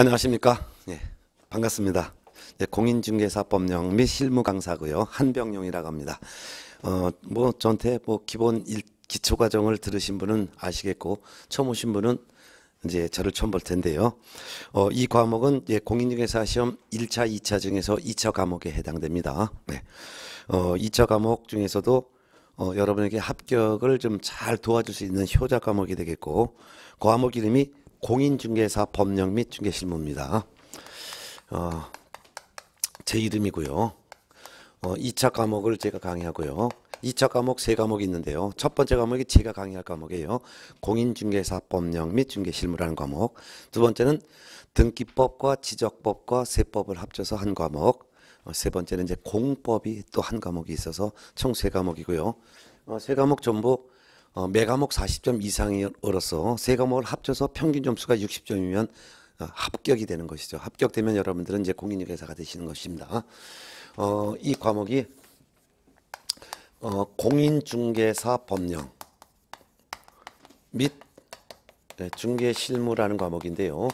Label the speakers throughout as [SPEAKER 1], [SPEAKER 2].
[SPEAKER 1] 안녕하십니까? 예, 반갑습니다. 예, 공인중개사법령 및 실무 강사고요. 한병용이라고 합니다. 어, 뭐 저한테 뭐 기본 일, 기초 과정을 들으신 분은 아시겠고 처음 오신 분은 이제 저를 처음 볼 텐데요. 어, 이 과목은 예, 공인중개사 시험 1차, 2차 중에서 2차 과목에 해당됩니다. 네. 어, 2차 과목 중에서도 어, 여러분에게 합격을 좀 잘 도와줄 수 있는 효자 과목이 되겠고 그 과목 이름이 공인중개사 법령 및 중개실무입니다. 어, 제 이름이고요. 어, 2차 과목을 제가 강의하고요. 2차 과목 세 과목이 있는데요. 첫 번째 과목이 제가 강의할 과목이에요. 공인중개사 법령 및 중개실무라는 과목. 두 번째는 등기법과 지적법과 세법을 합쳐서 한 과목. 어, 세 번째는 이제 공법이 또 한 과목이 있어서 총 세 과목이고요. 어, 세 과목 전부 어, 매 과목 40점 이상으로서 세 과목을 합쳐서 평균 점수가 60점이면 어, 합격이 되는 것이죠. 합격되면 여러분들은 이제 공인중개사가 되시는 것입니다. 어, 이 과목이 어, 공인중개사 법령 및 네, 중개실무라는 과목인데요.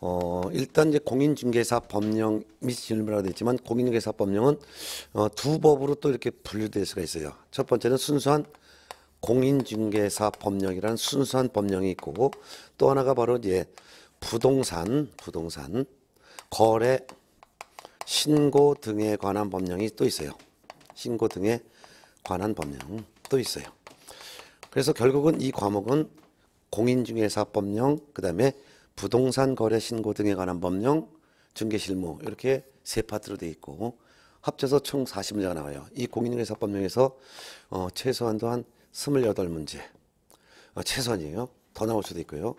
[SPEAKER 1] 어, 일단 이제 공인중개사 법령 및 실무라고 되어 있지만 공인중개사 법령은 어, 두 법으로 또 이렇게 분류될 수가 있어요. 첫 번째는 순수한 공인중개사 법령이라는 순수한 법령이 있고 또 하나가 바로 이제 부동산, 부동산, 거래, 신고 등에 관한 법령이 또 있어요. 신고 등에 관한 법령 또 있어요. 그래서 결국은 이 과목은 공인중개사 법령, 그 다음에 부동산 거래 신고 등에 관한 법령, 중개실무 이렇게 세 파트로 되어 있고 합쳐서 총 40문제가 나와요. 이 공인중개사 법령에서 어, 최소한도 한 28문제. 어, 최소한이에요. 더 나올 수도 있고요.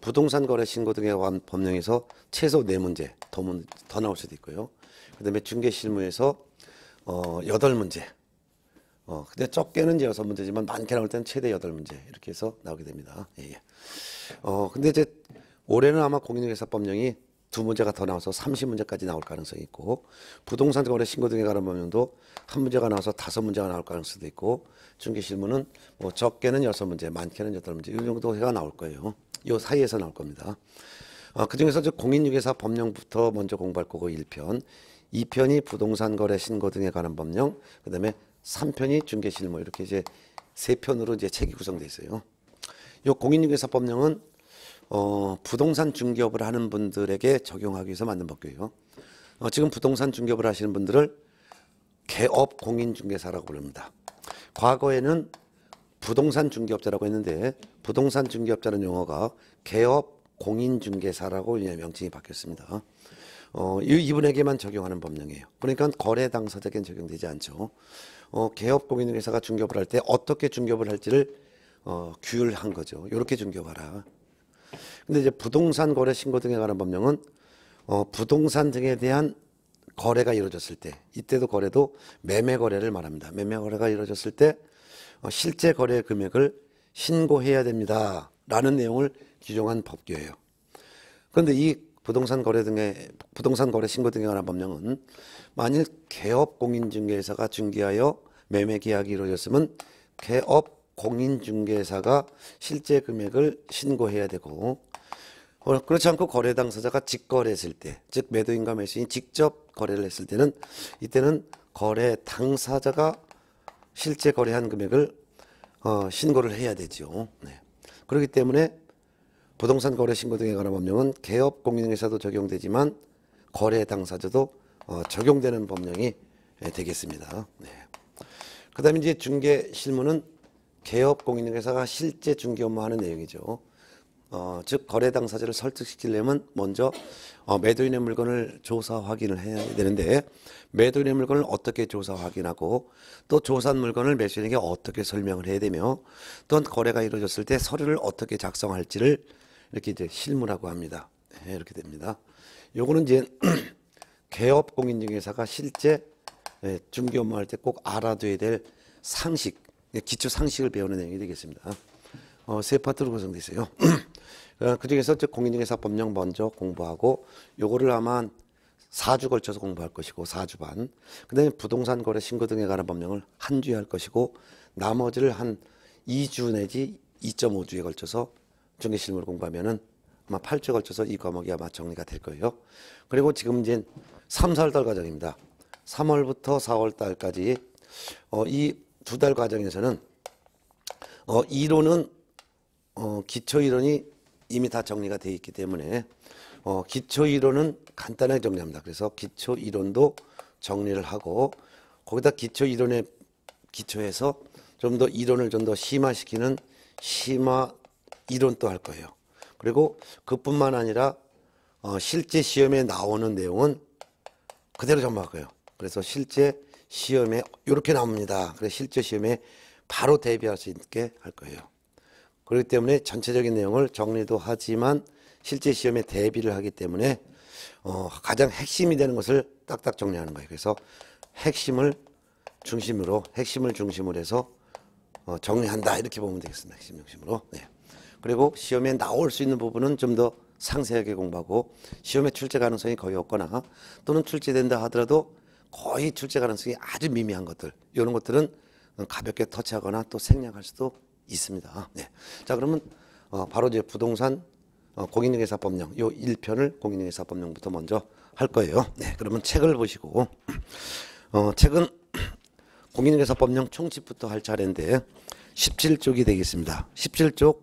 [SPEAKER 1] 부동산 거래 신고 등에 관한 법령에서 최소 4문제 더, 문, 더 나올 수도 있고요. 그 다음에 중개 실무에서 어, 8문제. 어, 근데 적게는 이제 6문제지만 많게 나올 때는 최대 8문제 이렇게 해서 나오게 됩니다. 예, 예. 어, 근데 이제 올해는 아마 공인중개사법령이 두 문제가 더 나와서 30문제까지 나올 가능성이 있고 부동산 거래 신고 등에 관한 법령도 한 문제가 나와서 다섯 문제가 나올 가능성도 있고 중개실무는 뭐 적게는 여섯 문제, 많게는 여덟 문제 이 정도 해가 나올 거예요. 요 사이에서 나올 겁니다. 어, 그중에서 공인중개사 법령부터 먼저 공부할 거고 1편, 2편이 부동산 거래 신고 등에 관한 법령, 그다음에 3편이 중개 실무 이렇게 이제 세 편으로 이제 책이 구성되어 있어요. 요 공인중개사 법령은 어, 부동산 중개업을 하는 분들에게 적용하기 위해서 만든 법규예요. 어, 지금 부동산 중개업을 하시는 분들을 개업 공인중개사라고 부릅니다. 과거에는 부동산 중개업자라고 했는데 부동산 중개업자는 용어가 개업 공인중개사라고 명칭이 바뀌었습니다. 어, 이분에게만 적용하는 법령이에요. 그러니까 거래 당사자에게는 적용되지 않죠. 어, 개업 공인중개사가 중개업을 할 때 어떻게 중개업을 할지를 어, 규율한 거죠. 이렇게 중개업하라. 근데 이제 부동산 거래 신고 등에 관한 법령은 어, 부동산 등에 대한 거래가 이루어졌을 때 이때도 거래도 매매 거래를 말합니다. 매매 거래가 이루어졌을 때 어, 실제 거래 금액을 신고해야 됩니다. 라는 내용을 규정한 법규예요. 그런데 이 부동산 거래 등의 부동산 거래 신고 등에 관한 법령은 만일 개업 공인중개사가 중개하여 매매 계약이 이루어졌으면 개업 공인중개사가 실제 금액을 신고해야 되고 어, 그렇지 않고 거래 당사자가 직거래했을 때, 즉 매도인과 매수인이 직접 거래를 했을 때는 이때는 거래 당사자가 실제 거래한 금액을 어, 신고를 해야 되죠. 네. 그렇기 때문에 부동산 거래 신고 등에 관한 법령은 개업 공인회사도 적용되지만 거래 당사자도 어, 적용되는 법령이 예, 되겠습니다. 네. 그다음에 이제 중개 실무는 개업 공인회사가 실제 중개 업무하는 내용이죠. 어, 즉 거래 당사자를 설득시키려면 먼저 어, 매도인의 물건을 조사 확인을 해야 되는데 매도인의 물건을 어떻게 조사 확인하고 또 조사한 물건을 매수인에게 어떻게 설명을 해야 되며 또 거래가 이루어졌을 때 서류를 어떻게 작성할지를 이렇게 이제 실무라고 합니다. 네, 이렇게 됩니다. 요거는 이제 개업 공인중개사가 실제 예, 중개 업무할 때 꼭 알아둬야 될 상식, 기초 상식을 배우는 내용이 되겠습니다. 어, 세 파트로 구성되어 있어요. 어, 그 중에서 공인중개사 법령 먼저 공부하고 요거를 아마 4주 걸쳐서 공부할 것이고 4주 반. 그다음에 부동산 거래 신고 등에 관한 법령을 한 주에 할 것이고 나머지를 한 2주 내지 2.5주에 걸쳐서 중개 실무를 공부하면은 아마 8주에 걸쳐서 이 과목이 아마 정리가 될 거예요. 그리고 지금 이제 3, 4월 과정입니다. 3월부터 4월 달까지 어, 이 두 달 과정에서는 어, 이론은 어, 기초 이론이 이미 다 정리가 돼 있기 때문에 어, 기초 이론은 간단하게 정리합니다. 그래서 기초 이론도 정리를 하고 거기다 기초 이론의 기초에서 좀 더 이론을 좀 더 심화시키는 심화 이론도 할 거예요. 그리고 그뿐만 아니라 어, 실제 시험에 나오는 내용은 그대로 전부할 거예요. 그래서 실제 시험에 이렇게 나옵니다. 그래서 실제 시험에 바로 대비할 수 있게 할 거예요. 그렇기 때문에 전체적인 내용을 정리도 하지만 실제 시험에 대비를 하기 때문에 어, 가장 핵심이 되는 것을 딱딱 정리하는 거예요. 그래서 핵심을 중심으로 핵심을 중심으로 해서 어, 정리한다 이렇게 보면 되겠습니다. 핵심 중심으로. 네. 그리고 시험에 나올 수 있는 부분은 좀 더 상세하게 공부하고 시험에 출제 가능성이 거의 없거나 또는 출제된다 하더라도 거의 출제 가능성이 아주 미미한 것들 이런 것들은 가볍게 터치하거나 또 생략할 수도 있습니다. 네. 자 그러면 어, 바로 이제 부동산 어, 공인중개사법령 요 1편을 공인중개사법령부터 먼저 할 거예요. 네. 그러면 책을 보시고 어, 책은 공인중개사법령 총칙부터 할 차례인데 17쪽이 되겠습니다. 17쪽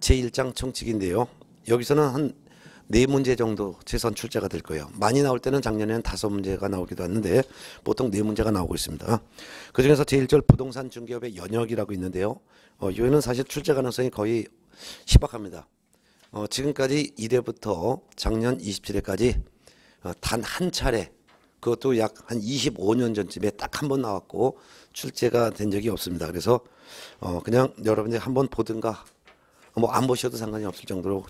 [SPEAKER 1] 제1장 총칙인데요. 여기서는 한 네 문제 정도 최선 출제가 될 거예요. 많이 나올 때는 작년에는 다섯 문제가 나오기도 했는데 보통 네 문제가 나오고 있습니다. 그 중에서 제1절 부동산 중개업의 연역이라고 있는데요. 어, 이거는 사실 출제 가능성이 거의 희박합니다. 어, 지금까지 1회부터 작년 27회까지 어, 단한 차례 그것도 약 한 25년 전쯤에 딱 한 번 나왔고 출제가 된 적이 없습니다. 그래서 어, 그냥 여러분들이 한 번 보든가 뭐 안 보셔도 상관이 없을 정도로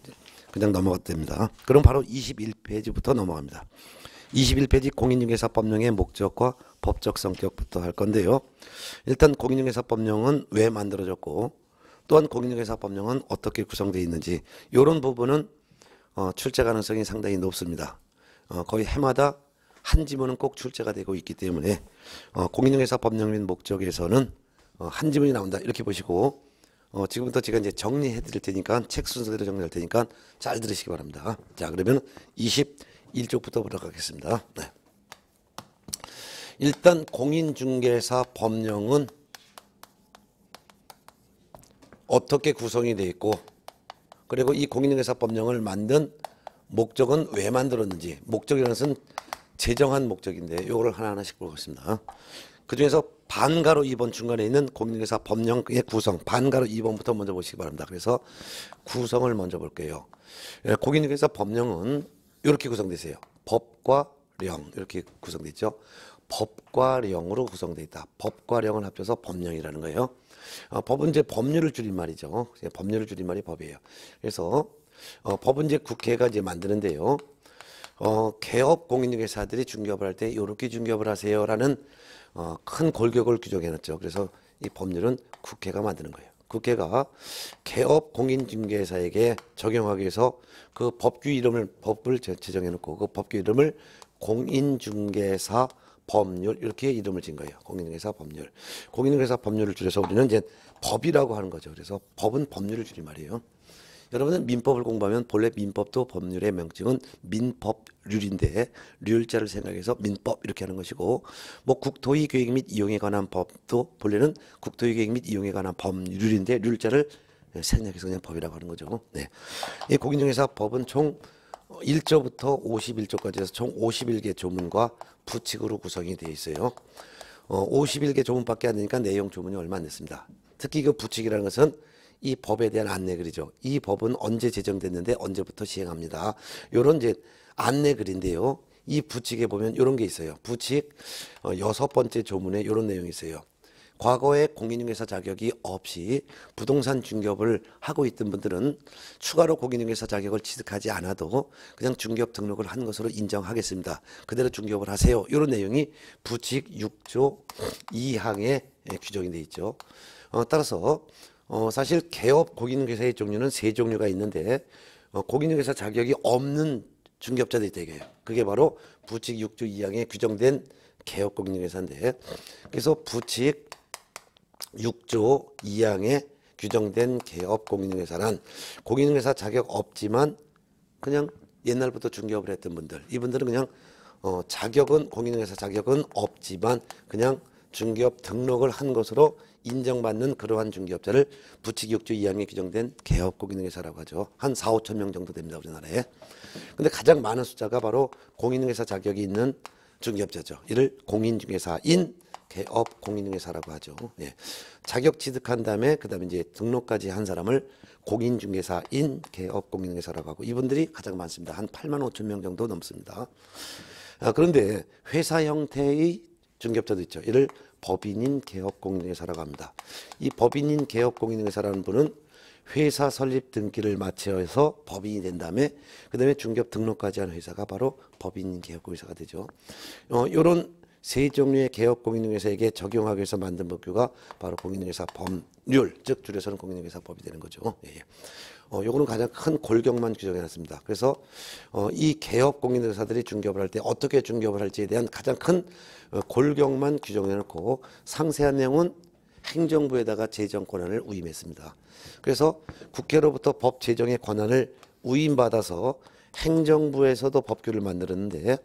[SPEAKER 1] 그냥 넘어가도 됩니다. 그럼 바로 21페이지부터 넘어갑니다. 21페이지 공인중개사법령의 목적과 법적 성격부터 할 건데요. 일단 공인중개사법령은 왜 만들어졌고 또한 공인중개사법령은 어떻게 구성되어 있는지 이런 부분은 어, 출제 가능성이 상당히 높습니다. 어, 거의 해마다 한 지문은 꼭 출제가 되고 있기 때문에 어, 공인중개사법령 및 목적에서는 어, 한 지문이 나온다 이렇게 보시고 어, 지금부터 제가 이제 정리해 드릴 테니까 책 순서대로 정리할 테니까 잘 들으시기 바랍니다. 자, 그러면 21쪽부터 보도록 하겠습니다. 네. 일단 공인중개사 법령은 어떻게 구성이 되어 있고 그리고 이 공인중개사 법령을 만든 목적은 왜 만들었는지 목적이라는 것은 제정한 목적인데 요거를 하나하나씩 보겠습니다. 그 중에서 반가로 2번 중간에 있는 공인중개사 법령의 구성 반가로 2번부터 먼저 보시기 바랍니다. 그래서 구성을 먼저 볼게요. 예, 공인중개사 법령은 이렇게 구성되어 있어요. 법과 령 이렇게 구성되어 있죠. 법과 령으로 구성되어 있다. 법과 령을 합쳐서 법령이라는 거예요. 어, 법은 이제 법률을 줄인 말이죠. 법률을 줄인 말이 법이에요. 그래서 어, 법은 이제 국회가 이제 만드는데요. 어, 개업 공인중개사들이 중개업을 할 때 이렇게 중개업을 하세요라는 어, 큰 골격을 규정해 놨죠. 그래서 이 법률은 국회가 만드는 거예요. 국회가 개업 공인중개사에게 적용하기 위해서 그 법규 이름을 법을 제정해 놓고 그 법규 이름을 공인중개사 법률 이렇게 이름을 진 거예요. 공인중개사 법률. 공인중개사 법률을 줄여서 우리는 이제 법이라고 하는 거죠. 그래서 법은 법률을 줄인 말이에요. 여러분은 민법을 공부하면 본래 민법도 법률의 명칭은 민법률인데 률자를 생각해서 민법 이렇게 하는 것이고 뭐 국토의 계획 및 이용에 관한 법도 본래는 국토의 계획 및 이용에 관한 법률인데 률자를 생략해서 그냥 법이라고 하는 거죠. 네. 이 공인중개사 법은 총 1조부터 51조까지 해서 총 51개 조문과 부칙으로 구성이 되어 있어요. 어, 51개 조문밖에 안 되니까 내용 조문이 얼마 안 됐습니다. 특히 그 부칙이라는 것은 이 법에 대한 안내글이죠. 이 법은 언제 제정됐는데 언제부터 시행합니다. 요런 이제 안내글인데요. 이 부칙에 보면 이런 게 있어요. 부칙 어, 여섯 번째 조문에 이런 내용이 있어요. 과거에 공인중개사 자격이 없이 부동산 중개업을 하고 있던 분들은 추가로 공인중개사 자격을 취득하지 않아도 그냥 중개업 등록을 한 것으로 인정하겠습니다. 그대로 중개업을 하세요. 이런 내용이 부칙 6조 2항에 규정이 돼 있죠. 어, 따라서 어, 사실 개업 공인중개사의 종류는 세 종류가 있는데 어, 공인중개사 자격이 없는 중개업자들이 되게요. 그게 바로 부칙 6조 2항에 규정된 개업 공인중개사인데 그래서 부칙 6조 2항에 규정된 개업 공인중개사란 공인중개사 자격 없지만 그냥 옛날부터 중개업을 했던 분들 이분들은 그냥 어, 자격은 공인중개사 자격은 없지만 그냥 중개업 등록을 한 것으로 인정받는 그러한 중개업자를 부칙육조 2항에 규정된 개업 공인중개사라고 하죠. 한 4, 5천 명 정도 됩니다. 우리나라에. 근데 가장 많은 숫자가 바로 공인중개사 자격이 있는 중개업자죠. 이를 공인중개사인 개업 공인중개사라고 하죠. 예. 자격 취득한 다음에 그다음에 이제 등록까지 한 사람을 공인중개사인 개업 공인중개사라고 하고 이분들이 가장 많습니다. 한 8만 5천 명 정도 넘습니다. 아, 그런데 회사 형태의 중개업자도 있죠. 이를 법인인 개업 공인중개사라고 합니다. 이 법인인 개업 공인중개사라는 분은 회사 설립 등기를 마쳐서 법인이 된 다음에 그다음에 중개업 등록까지 한 회사가 바로 법인인 개업 공인중개사가 되죠. 어, 요런 세 종류의 개업 공인중개사에게 적용하기 위해서 만든 법규가 바로 공인중개사 법률, 즉 줄여서는 공인중개사법이 되는 거죠. 예, 예. 어, 요거는 가장 큰 골격만 규정해 놨습니다. 그래서 어, 이 개업 공인중개사들이 중개업을 할 때 어떻게 중개업을 할지에 대한 가장 큰 어, 골격만 규정해 놓고 상세한 내용은 행정부에다가 재정 권한을 위임했습니다. 그래서 국회로부터 법 제정의 권한을 위임받아서 행정부에서도 법규를 만들었는데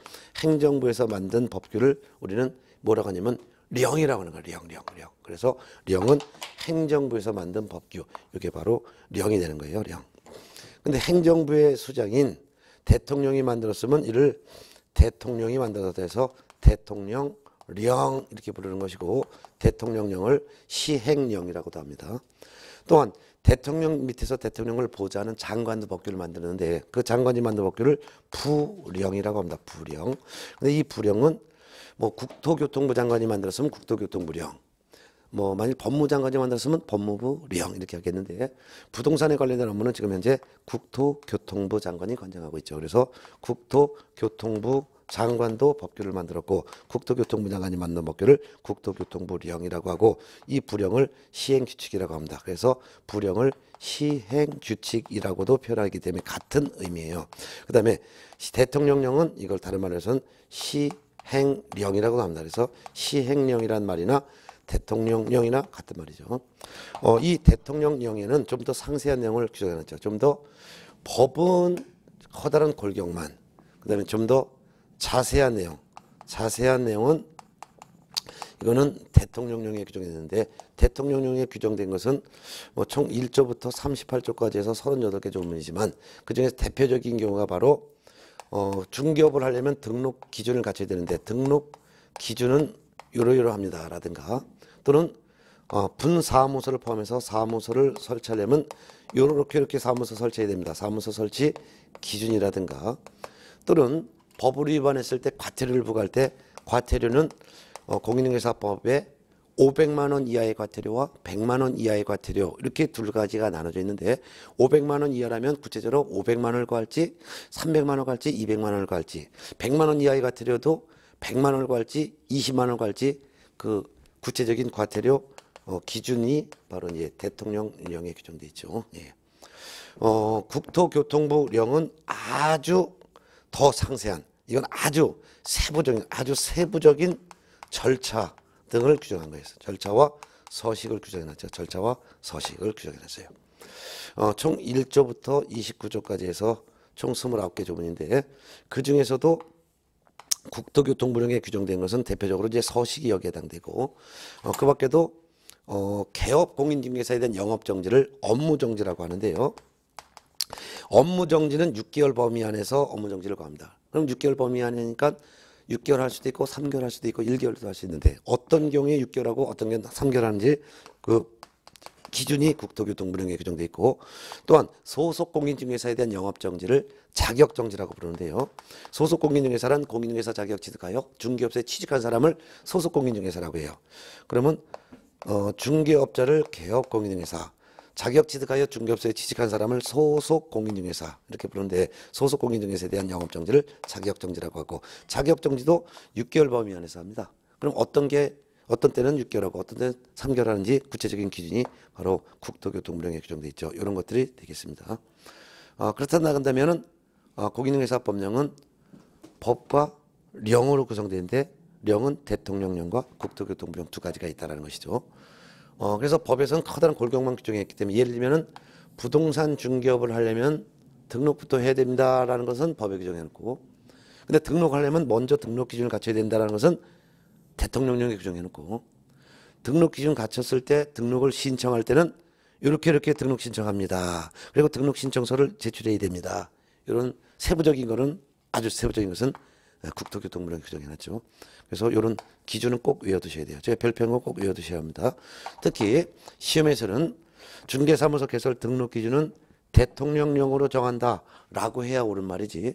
[SPEAKER 1] 행정부에서 만든 법규를 우리는 뭐라고 하냐면 령이라고 하는 거야. 령, 령, 령. 그래서 령은 행정부에서 만든 법규. 이게 바로 령이 되는 거예요. 령. 근데 행정부의 수장인 대통령이 만들었으면 이를 대통령이 만들어서 해서 대통령령 이렇게 부르는 것이고 대통령령을 시행령이라고도 합니다. 또한 대통령 밑에서 대통령을 보좌하는 장관도 법규를 만드는데 그 장관이 만든 법규를 부령이라고 합니다. 부령. 근데 이 부령은 뭐 국토교통부 장관이 만들었으면 국토교통부령. 뭐 만일 법무장관이 만들었으면 법무부령 이렇게 하겠는데 부동산에 관련된 업무는 지금 현재 국토교통부 장관이 관장하고 있죠. 그래서 국토교통부 장관도 법규를 만들었고 국토교통부 장관이 만든 법규를 국토교통부령이라고 하고 이 부령을 시행규칙이라고 합니다. 그래서 부령을 시행규칙이라고도 표현하기 때문에 같은 의미예요. 그 다음에 대통령령은 이걸 다른 말로 해서는 시행령이라고 합니다. 그래서 시행령이란 말이나 대통령령이나 같은 말이죠. 어, 이 대통령령에는 좀 더 상세한 내용을 규정해놨죠. 좀 더 법은 커다란 골격만, 그 다음에 좀더 자세한 내용, 자세한 내용은 이거는 대통령령에 규정했는데 대통령령에 규정된 것은 뭐 총 1조부터 38조까지 해서 38개 조문이지만 그중에서 대표적인 경우가 바로 어 중개업을 하려면 등록 기준을 갖춰야 되는데 등록 기준은 요러요러합니다 라든가 또는 어 분 사무소를 포함해서 사무소를 설치하려면 요렇게 이렇게 사무소 설치해야 됩니다. 사무소 설치 기준이라든가 또는 법을 위반했을 때 과태료를 부과할 때 과태료는 어, 공인중개사법에 500만 원 이하의 과태료와 100만 원 이하의 과태료 이렇게 두 가지가 나눠져 있는데 500만 원 이하라면 구체적으로 500만 원을 과할지 300만 원을 과할지 200만 원을 과할지 100만 원 이하의 과태료도 100만 원을 과할지 20만 원을 과할지 그 구체적인 과태료 어, 기준이 바로 이제 대통령령에 규정돼 있죠. 예. 어, 국토교통부령은 아주 더 상세한 이건 아주 세부적인 아주 세부적인 절차 등을 규정한 거예요. 절차와 서식을 규정해 놨죠. 절차와 서식을 규정해 놨어요. 어, 총 1조부터 29조까지 해서 총 29개 조문인데 그 중에서도 국토교통부령에 규정된 것은 대표적으로 이제 서식이 여기에 해당되고 어, 그 밖에도 어, 개업 공인중개사에 대한 영업 정지를 업무 정지라고 하는데요. 업무 정지는 6개월 범위 안에서 업무 정지를 구합니다. 그럼 6개월 범위 안이니까 6개월 할 수도 있고 3개월 할 수도 있고 1개월도 할 수 있는데 어떤 경우에 6개월하고 어떤 경우에 3개월 하는지 그 기준이 국토교통부령에 규정돼 있고 또한 소속 공인중개사에 대한 영업정지를 자격정지라고 부르는데요. 소속 공인중개사란 공인중개사 자격 취득하여 중개업소에 취직한 사람을 소속 공인중개사라고 해요. 그러면 어, 중개업자를 개업 공인중개사 자격 취득하여 중개업소에 취직한 사람을 소속 공인중개사 이렇게 부르는데 소속 공인중개사에 대한 영업정지를 자격정지라고 하고 자격정지도 6개월 범위 안에서 합니다. 그럼 어떤 게 어떤 때는 6개월하고 어떤 때는 3개월 하는지 구체적인 기준이 바로 국토교통부령에 규정돼 있죠. 이런 것들이 되겠습니다. 어, 그렇다 나간다면은 어, 공인중개사법령은 법과 령으로 구성되는데 령은 대통령령과 국토교통부령 두 가지가 있다는 것이죠. 어, 그래서 법에서는 커다란 골격만 규정했기 때문에 예를 들면은 부동산 중개업을 하려면 등록부터 해야 됩니다라는 것은 법에 규정해 놓고 근데 등록하려면 먼저 등록 기준을 갖춰야 된다는 것은 대통령령에 규정해 놓고 등록 기준 갖췄을 때 등록을 신청할 때는 이렇게 이렇게 등록 신청합니다. 그리고 등록 신청서를 제출해야 됩니다. 이런 세부적인 거는 아주 세부적인 것은 국토교통부랑 규정해 놨죠. 그래서 이런 기준은 꼭 외워두셔야 돼요. 제가 별표한 꼭 외워두셔야 합니다. 특히 시험에서는 중개사무소 개설 등록 기준은 대통령령으로 정한다라고 해야 옳은 말이지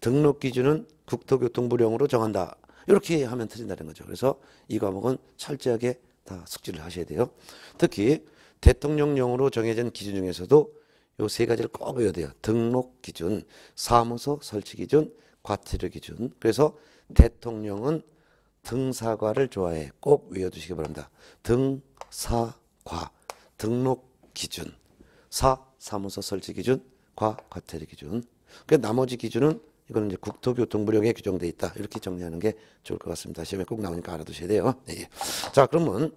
[SPEAKER 1] 등록 기준은 국토교통부령으로 정한다. 이렇게 하면 틀린다는 거죠. 그래서 이 과목은 철저하게 다 숙지를 하셔야 돼요. 특히 대통령령으로 정해진 기준 중에서도 요 세 가지를 꼭 외워야 돼요. 등록 기준, 사무소 설치 기준, 과태료 기준. 그래서 대통령은 등사과를 좋아해. 꼭 외워두시기 바랍니다. 등사과, 등록 기준, 사, 사무소 설치 기준, 과, 과태료 기준. 그 나머지 기준은 이거는 이제 국토교통부령에 규정돼 있다. 이렇게 정리하는 게 좋을 것 같습니다. 시험에 꼭 나오니까 알아두셔야 돼요. 네. 자, 그러면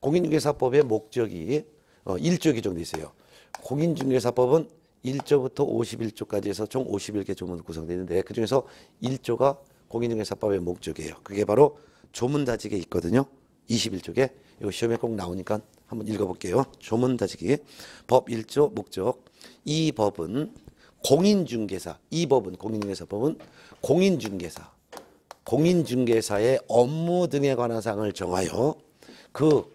[SPEAKER 1] 공인중개사법의 목적이 어, 1조 규정돼 있어요. 공인중개사법은 1조부터 51조까지 해서 총 51개 조문으로 구성되어 있는데 그중에서 1조가 공인중개사법의 목적이에요. 그게 바로 조문다직에 있거든요. 21쪽에 이거 시험에 꼭 나오니까 한번 읽어볼게요. 조문다직이 법 1조 목적 이 법은 공인중개사 이 법은 공인중개사법은 공인중개사 공인중개사의 업무 등에 관한 사항을 정하여 그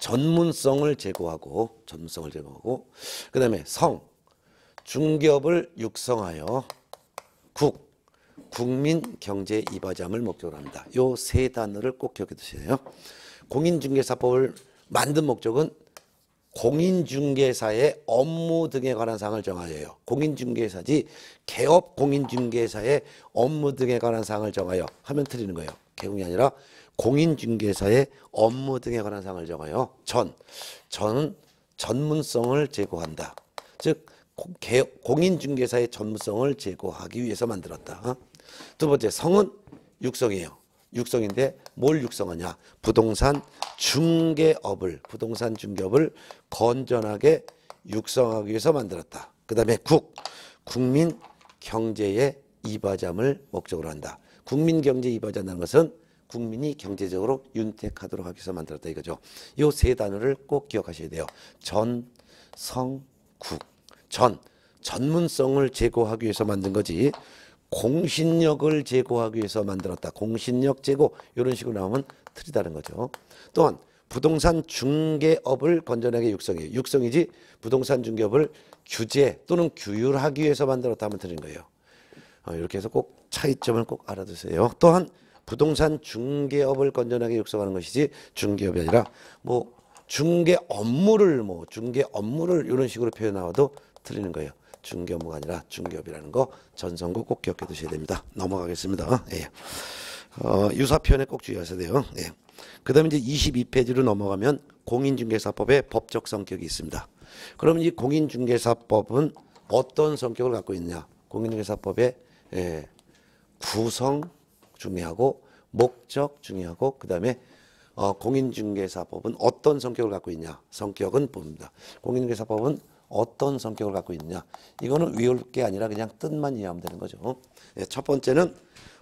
[SPEAKER 1] 전문성을 제고하고 전문성을 제고하고 그 다음에 성 중기업을 육성하여 국 국민 경제 이바지함을 목적으로 합니다. 요 세 단어를 꼭 기억해 두세요. 공인중개사법을 만든 목적은 공인중개사의 업무 등에 관한 사항을 정하여요. 공인중개사지 개업 공인중개사의 업무 등에 관한 사항을 정하여 하면 틀리는 거예요. 개공이 아니라 공인중개사의 업무 등에 관한 사항을 정하여 전, 전은 전문성을 제고한다. 즉 공인중개사의 전문성을 제고하기 위해서 만들었다. 두 번째 성은 육성이에요. 육성인데 뭘 육성하냐? 부동산 중개업을 부동산 중개업을 건전하게 육성하기 위해서 만들었다. 그 다음에 국 국민 경제의 이바잠을 목적으로 한다. 국민 경제 이바잠이라는 것은 국민이 경제적으로 윤택하도록 하기 위해서 만들었다 이거죠. 이 세 단어를 꼭 기억하셔야 돼요. 전, 성, 국. 전, 전문성을 제고하기 위해서 만든 거지. 공신력을 제고하기 위해서 만들었다. 공신력 제고 이런 식으로 나오면 틀리다는 거죠. 또한 부동산 중개업을 건전하게 육성해요. 육성이지 부동산 중개업을 규제 또는 규율하기 위해서 만들었다 하면 틀린 거예요. 어, 이렇게 해서 꼭 차이점을 꼭 알아두세요. 또한 부동산 중개업을 건전하게 육성하는 것이지 중개업이 아니라 뭐 중개 업무를 뭐 중개 업무를 이런 식으로 표현하고도 틀리는 거예요. 중개 업무가 아니라 중개업이라는 거 전성고 꼭 기억해 두셔야 됩니다. 넘어가겠습니다. 예. 어, 유사 표현에 꼭 주의하셔야 돼요. 예. 그 다음에 이제 22페이지로 넘어가면 공인중개사법의 법적 성격이 있습니다. 그러면 이 공인중개사법은 어떤 성격을 갖고 있냐? 공인중개사법의 예, 구성 중요하고 목적 중요하고 그 다음에 어, 공인중개사법은 어떤 성격을 갖고 있냐? 성격은 봅니다. 공인중개사법은 어떤 성격을 갖고 있느냐? 이거는 외울 게 아니라 그냥 뜻만 이해하면 되는 거죠. 예, 첫 번째는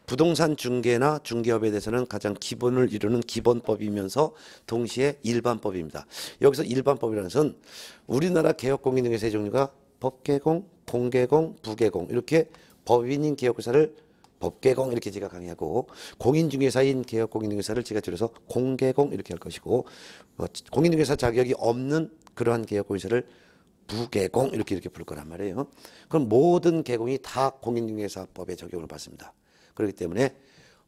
[SPEAKER 1] 부동산 중개나 중개업에 대해서는 가장 기본을 이루는 기본법이면서 동시에 일반법입니다. 여기서 일반법이라는 것은 우리나라 개혁공인중개사의 종류가 법개공, 공개공, 부개공 이렇게 법인인 개혁회사를 법개공 이렇게 제가 강의하고 공인중개사인 개혁공인중개사를 제가 줄여서 공개공 이렇게 할 것이고 어, 공인중개사 자격이 없는 그러한 개혁공인사를 부개공 이렇게 이렇게 부를 거란 말이에요. 그럼 모든 개공이 다 공인중개사법에 적용을 받습니다. 그렇기 때문에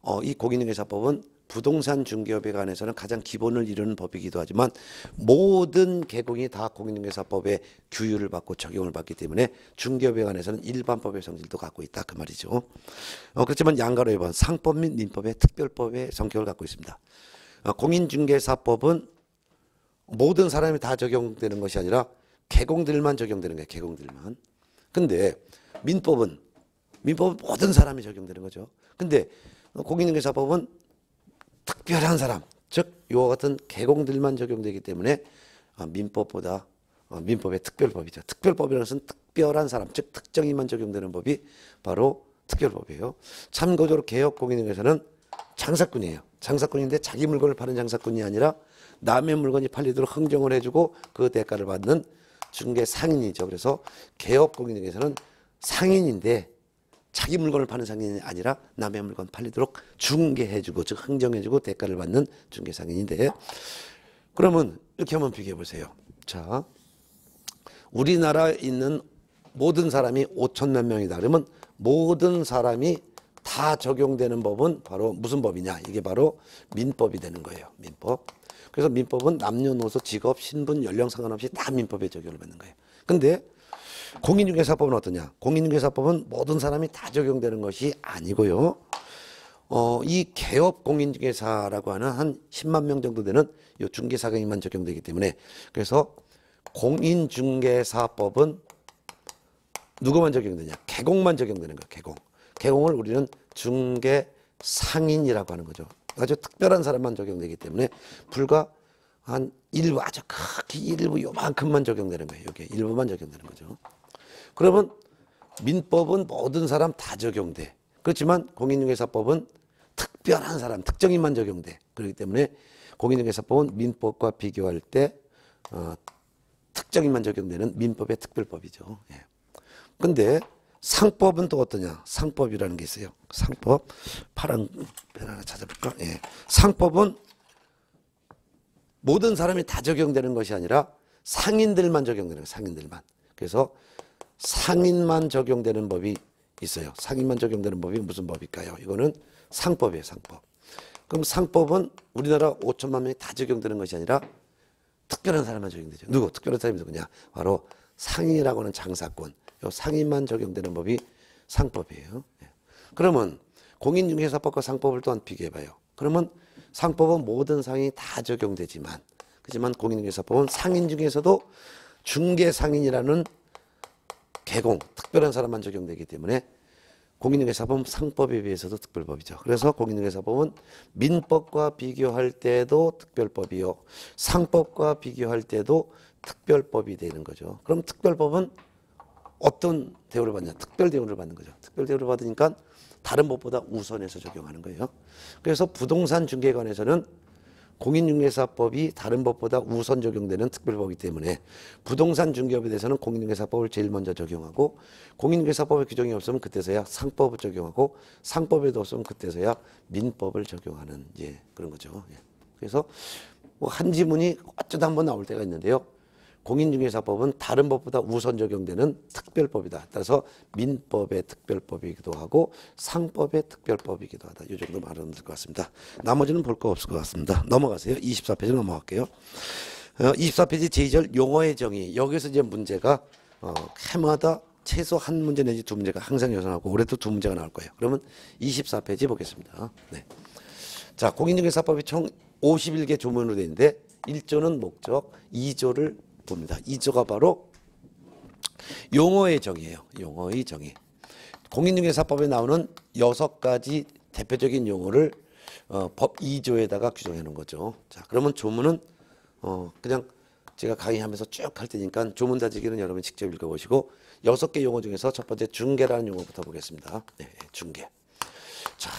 [SPEAKER 1] 어, 이 공인중개사법은 부동산 중개업에 관해서는 가장 기본을 이루는 법이기도 하지만 모든 개공이 다 공인중개사법의 규율을 받고 적용을 받기 때문에 중개업에 관해서는 일반법의 성질도 갖고 있다 그 말이죠. 어, 그렇지만 양가로 해본 상법 및 민법의 특별법의 성격을 갖고 있습니다. 어, 공인중개사법은 모든 사람이 다 적용되는 것이 아니라 개공들만 적용되는 거예요. 개공들만. 근데 민법은 민법은 모든 사람이 적용되는 거죠. 근데 공인중개사법은 특별한 사람, 즉 이와 같은 개공들만 적용되기 때문에 어, 민법보다 어, 민법의 특별법이죠. 특별법이라는 것은 특별한 사람, 즉 특정인만 적용되는 법이 바로 특별법이에요. 참고적으로 개혁공인중개사는 장사꾼이에요. 장사꾼인데 자기 물건을 파는 장사꾼이 아니라 남의 물건이 팔리도록 흥정을 해주고 그 대가를 받는 중개 상인이죠. 그래서 개업공인중개사는 상인인데 자기 물건을 파는 상인이 아니라 남의 물건 팔리도록 중개해주고 즉 흥정해주고 대가를 받는 중개 상인인데 그러면 이렇게 한번 비교해 보세요. 자, 우리나라에 있는 모든 사람이 5천 몇 명이다. 그러면 모든 사람이 다 적용되는 법은 바로 무슨 법이냐? 이게 바로 민법이 되는 거예요. 민법. 그래서 민법은 남녀노소 직업 신분 연령 상관없이 다 민법에 적용을 받는 거예요. 근데 공인중개사법은 어떠냐? 공인중개사법은 모든 사람이 다 적용되는 것이 아니고요. 어, 이 개업 공인중개사라고 하는 한 10만 명 정도 되는 이 중개사경만 적용되기 때문에 그래서 공인중개사법은 누구만 적용되냐? 개공만 적용되는 거예요. 개공. 개공을 우리는 중개 상인이라고 하는 거죠. 아주 특별한 사람만 적용되기 때문에 불과 한 일부 아주 크게 일부 요만큼만 적용되는 거예요. 이게 일부만 적용되는 거죠. 그러면 민법은 모든 사람 다 적용돼. 그렇지만 공인중개사법은 특별한 사람, 특정인만 적용돼. 그렇기 때문에 공인중개사법은 민법과 비교할 때 어, 특정인만 적용되는 민법의 특별법이죠. 예. 근데 상법은 또 어떠냐? 상법이라는 게 있어요. 상법. 파란 펜 하나 찾아볼까? 예. 상법은 모든 사람이 다 적용되는 것이 아니라 상인들만 적용되는 거예요. 상인들만. 그래서 상인만 적용되는 법이 있어요. 상인만 적용되는 법이 무슨 법일까요? 이거는 상법이에요. 상법. 그럼 상법은 우리나라 5천만 명이 다 적용되는 것이 아니라 특별한 사람만 적용되죠. 누구? 특별한 사람이 누구냐? 바로 상인이라고 하는 장사권. 요 상인만 적용되는 법이 상법이에요. 예. 그러면 공인중개사법과 상법을 또한 비교해봐요. 그러면 상법은 모든 상인이 다 적용되지만 그렇지만 공인중개사법은 상인 중에서도 중개상인이라는 개공, 특별한 사람만 적용되기 때문에 공인중개사법은 상법에 비해서도 특별법이죠. 그래서 공인중개사법은 민법과 비교할 때도 특별법이요. 상법과 비교할 때도 특별법이 되는 거죠. 그럼 특별법은 어떤 대우를 받냐? 특별 대우를 받는 거죠. 특별 대우를 받으니까 다른 법보다 우선해서 적용하는 거예요. 그래서 부동산 중개관에서는 공인중개사법이 다른 법보다 우선 적용되는 특별법이기 때문에 부동산 중개업에 대해서는 공인중개사법을 제일 먼저 적용하고 공인중개사법의 규정이 없으면 그때서야 상법을 적용하고 상법에도 없으면 그때서야 민법을 적용하는 예, 그런 거죠. 예. 그래서 뭐 한 지문이 어쩌다 한번 나올 때가 있는데요. 공인중개사법은 다른 법보다 우선 적용되는 특별법이다. 따라서 민법의 특별법이기도 하고 상법의 특별법이기도 하다. 이 정도 말하면 될 것 같습니다. 나머지는 볼 거 없을 것 같습니다. 넘어가세요. 24페이지 넘어갈게요. 어, 24페이지 제2절 용어의 정의. 여기서 이제 문제가 어, 해마다 최소 한 문제 내지 두 문제가 항상 여전하고 올해도 두 문제가 나올 거예요. 그러면 24페이지 보겠습니다. 네. 자, 공인중개사법이 총 51개 조문으로 되어 있는데 1조는 목적, 2조를 봅니다. 2조가 바로 용어의 정의예요. 용어의 정의. 공인중개사법에 나오는 여섯 가지 대표적인 용어를 어, 법 2조에다가 규정해 놓은 거죠. 자, 그러면 조문은 어, 그냥 제가 강의하면서 쭉 할 테니까 조문 다지기는 여러분 직접 읽어보시고 여섯 개 용어 중에서 첫 번째 중개라는 용어부터 보겠습니다. 네, 중개. 자,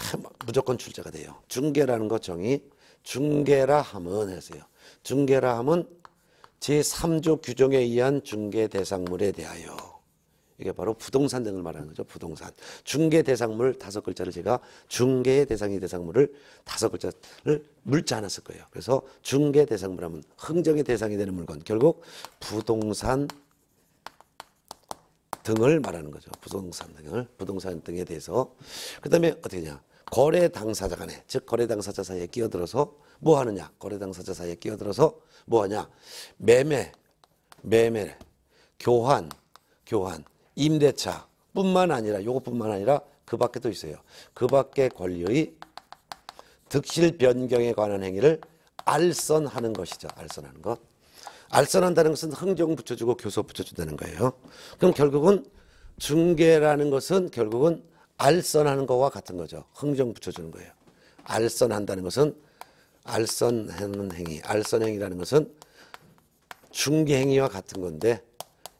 [SPEAKER 1] 무조건 출제가 돼요. 중개라는 것 정의. 중개라 함은 했어요. 중개라 함은 제3조 규정에 의한 중개 대상물에 대하여 이게 바로 부동산 등을 말하는 거죠. 부동산. 중개 대상물 다섯 글자를 제가 중개의 대상이 대상물을 다섯 글자를 물자 하나 쓸 거예요. 그래서 중개 대상물 하면 흥정의 대상이 되는 물건. 결국 부동산 등을 말하는 거죠. 부동산 등을. 부동산 등에 대해서. 그 다음에 어떻게냐. 거래 당사자 간에, 즉 거래 당사자 사이에 끼어들어서 뭐 하느냐? 거래 당사자 사이에 끼어들어서 뭐 하냐? 매매, 매매, 교환, 교환, 임대차 뿐만 아니라 요것뿐만 아니라 그 밖에 도 있어요. 그 밖에 권리의 득실 변경에 관한 행위를 알선하는 것이죠. 알선하는 것. 알선한다는 것은 흥정 붙여주고 교섭 붙여준다는 거예요. 그럼 결국은 중개라는 것은 결국은 알선하는 것과 같은 거죠. 흥정 붙여주는 거예요. 알선한다는 것은 알선하는 행위, 알선행위라는 것은 중개행위와 같은 건데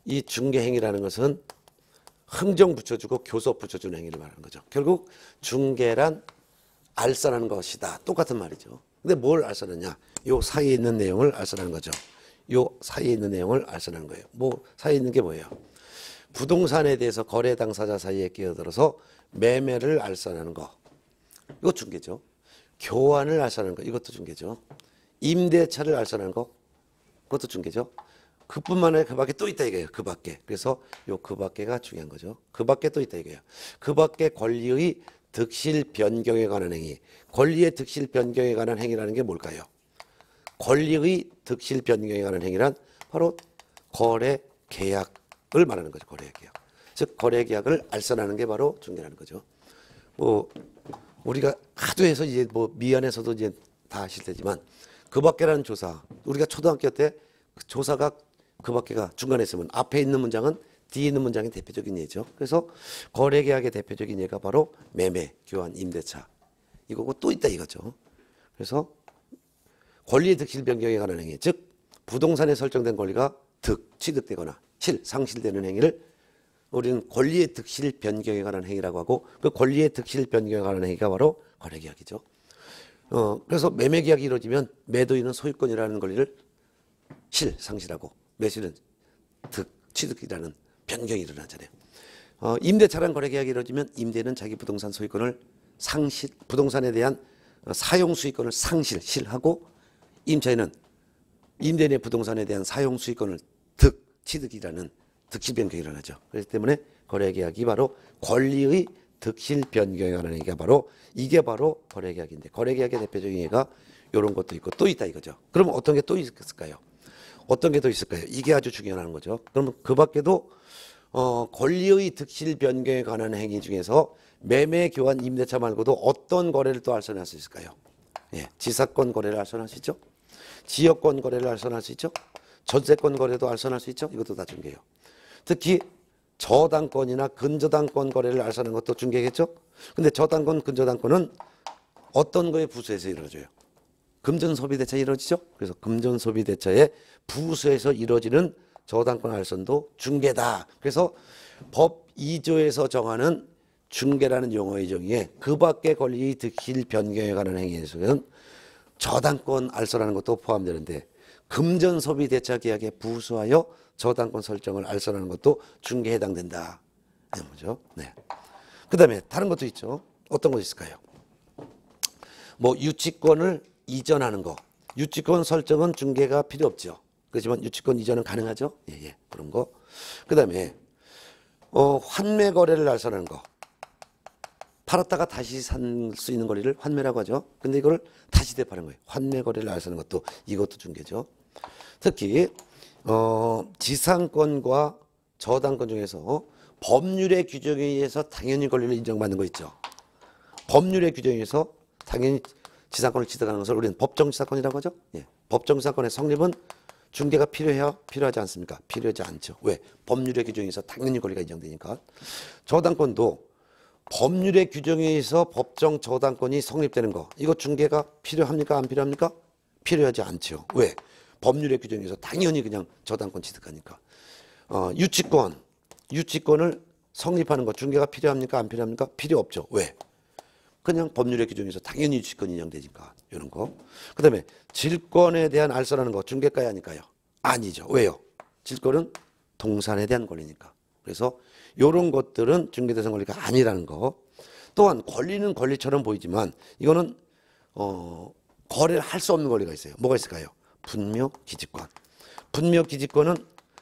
[SPEAKER 1] 이 중개행위라는 것은 흥정 붙여주고 교섭 붙여주는 행위를 말하는 거죠. 결국 중개란 알선하는 것이다. 똑같은 말이죠. 근데 뭘 알선하냐? 요 사이에 있는 내용을 알선하는 거죠. 요 사이에 있는 내용을 알선하는 거예요. 뭐 사이에 있는 게 뭐예요? 부동산에 대해서 거래 당사자 사이에 끼어들어서 매매를 알선하는 거. 이거 중개죠. 교환을 알선하는 거. 이것도 중개죠. 임대차를 알선하는 거. 그것도 중개죠. 그뿐만 아니라 그 밖에 또 있다 이거예요. 그 밖에. 그래서 요 그 밖에가 중요한 거죠. 그 밖에 또 있다 이거예요. 그 밖에 권리의 득실 변경에 관한 행위. 권리의 득실 변경에 관한 행위라는 게 뭘까요? 권리의 득실 변경에 관한 행위란 바로 거래 계약을 말하는 거죠. 거래 계약. 즉 거래 계약을 알선하는 게 바로 중개라는 거죠. 뭐 우리가 하도 해서 이제 뭐 미안해서도 이제 다 아실 테지만 그 밖에라는 조사 우리가 초등학교 때 그 조사가 그 밖에가 중간에 있으면 앞에 있는 문장은 뒤에 있는 문장이 대표적인 예죠. 그래서 거래계약의 대표적인 예가 바로 매매, 교환, 임대차 이거고 또 있다 이거죠. 그래서 권리의 득실 변경에 관한 행위, 즉 부동산에 설정된 권리가 득, 취득되거나 실, 상실되는 행위를 우리는 권리의 득실 변경에 관한 행위라고 하고 그 권리의 득실 변경에 관한 행위가 바로 거래계약이죠. 어, 그래서 매매계약이 이루어지면 매도인은 소유권이라는 권리를 실 상실하고 매수는 득 취득이라는 변경이 일어나잖아요. 어, 임대차란 거래계약이 이루어지면 임대는 자기 부동산 소유권을 상실 부동산에 대한 어, 사용 수익권을 상실 실하고 임차인은 임대인의 부동산에 대한 사용 수익권을 득 취득이라는 득실 변경이 일어나죠. 그렇기 때문에 거래 계약이 바로 권리의 득실 관한 얘기가 바로 이게 바로 거래 계약인데 거래 계약의 대표적인 예가 이런 것도 있고 또 있다 이거죠. 그러면 어떤 게 또 있을까요? 어떤 게더 있을까요? 이게 아주 중요한 거죠. 그러면 그 밖에도 어, 권리의 득실 변경에 관한 행위 중에서 매매, 교환, 임대차 말고도 어떤 거래를 또 알선할 수 있을까요? 예, 지사권 거래를 알선할 수 있죠. 지역권 거래를 알선할 수 있죠. 전세권 거래도 알선할 수 있죠. 이것도 다 중개예요. 특히 저당권이나 근저당권 거래를 알선하는 것도 중개겠죠. 근데 저당권, 근저당권은 어떤 거에 부수해서 이루어져요? 금전 소비 대차 이루어지죠. 그래서 금전 소비 대차의 부수에서 이루어지는 저당권 알선도 중개다. 그래서 법 2조에서 정하는 중개라는 용어의 정의에 그 밖의 권리 득실 변경에 관한 행위에서는 저당권 알선하는 것도 포함되는데 금전 소비 대차 계약에 부수하여 저당권 설정을 알선하는 것도 중개에 해당된다. 뭐죠? 네. 그 다음에 다른 것도 있죠. 어떤 것 있을까요? 뭐 유치권을 이전하는 거. 유치권 설정은 중개가 필요 없죠. 그렇지만 유치권 이전은 가능하죠. 예, 예. 그런 거. 그 다음에, 어, 환매 거래를 알선하는 거. 팔았다가 다시 산 수 있는 거리를 환매라고 하죠. 근데 이걸 다시 대파는 거예요. 환매 거래를 알선하는 것도 이것도 중개죠. 특히, 어, 지상권과 저당권 중에서 법률의 규정에 의해서 당연히 권리를 인정받는 거 있죠. 법률의 규정에 의해서 당연히 지상권을 취득하는 것을 우리는 법정지상권이라고 하죠. 예. 법정지상권의 성립은 중개가 필요해요? 필요하지 않습니까? 필요하지 않죠. 왜? 법률의 규정에 서 당연히 권리가 인정되니까. 저당권도 법률의 규정에 의해서 법정 저당권이 성립되는 거. 이거 중개가 필요합니까? 안 필요합니까? 필요하지 않죠. 왜? 법률의 규정에 서 당연히 그냥 저당권 취득하니까. 어, 유치권. 유치권을 성립하는 거 중개가 필요합니까? 안 필요합니까? 필요 없죠. 왜? 그냥 법률의 규정에서 당연히 유치권 인정되니까 이런 거. 그다음에 질권에 대한 알선하는 거 중개가야 하니까요. 아니죠. 왜요? 질권은 동산에 대한 권리니까. 그래서 이런 것들은 중개대상 권리가 아니라는 거. 또한 권리는 권리처럼 보이지만 이거는 어 거래를 할 수 없는 권리가 있어요. 뭐가 있을까요? 분묘 기지권. 분묘 기지권은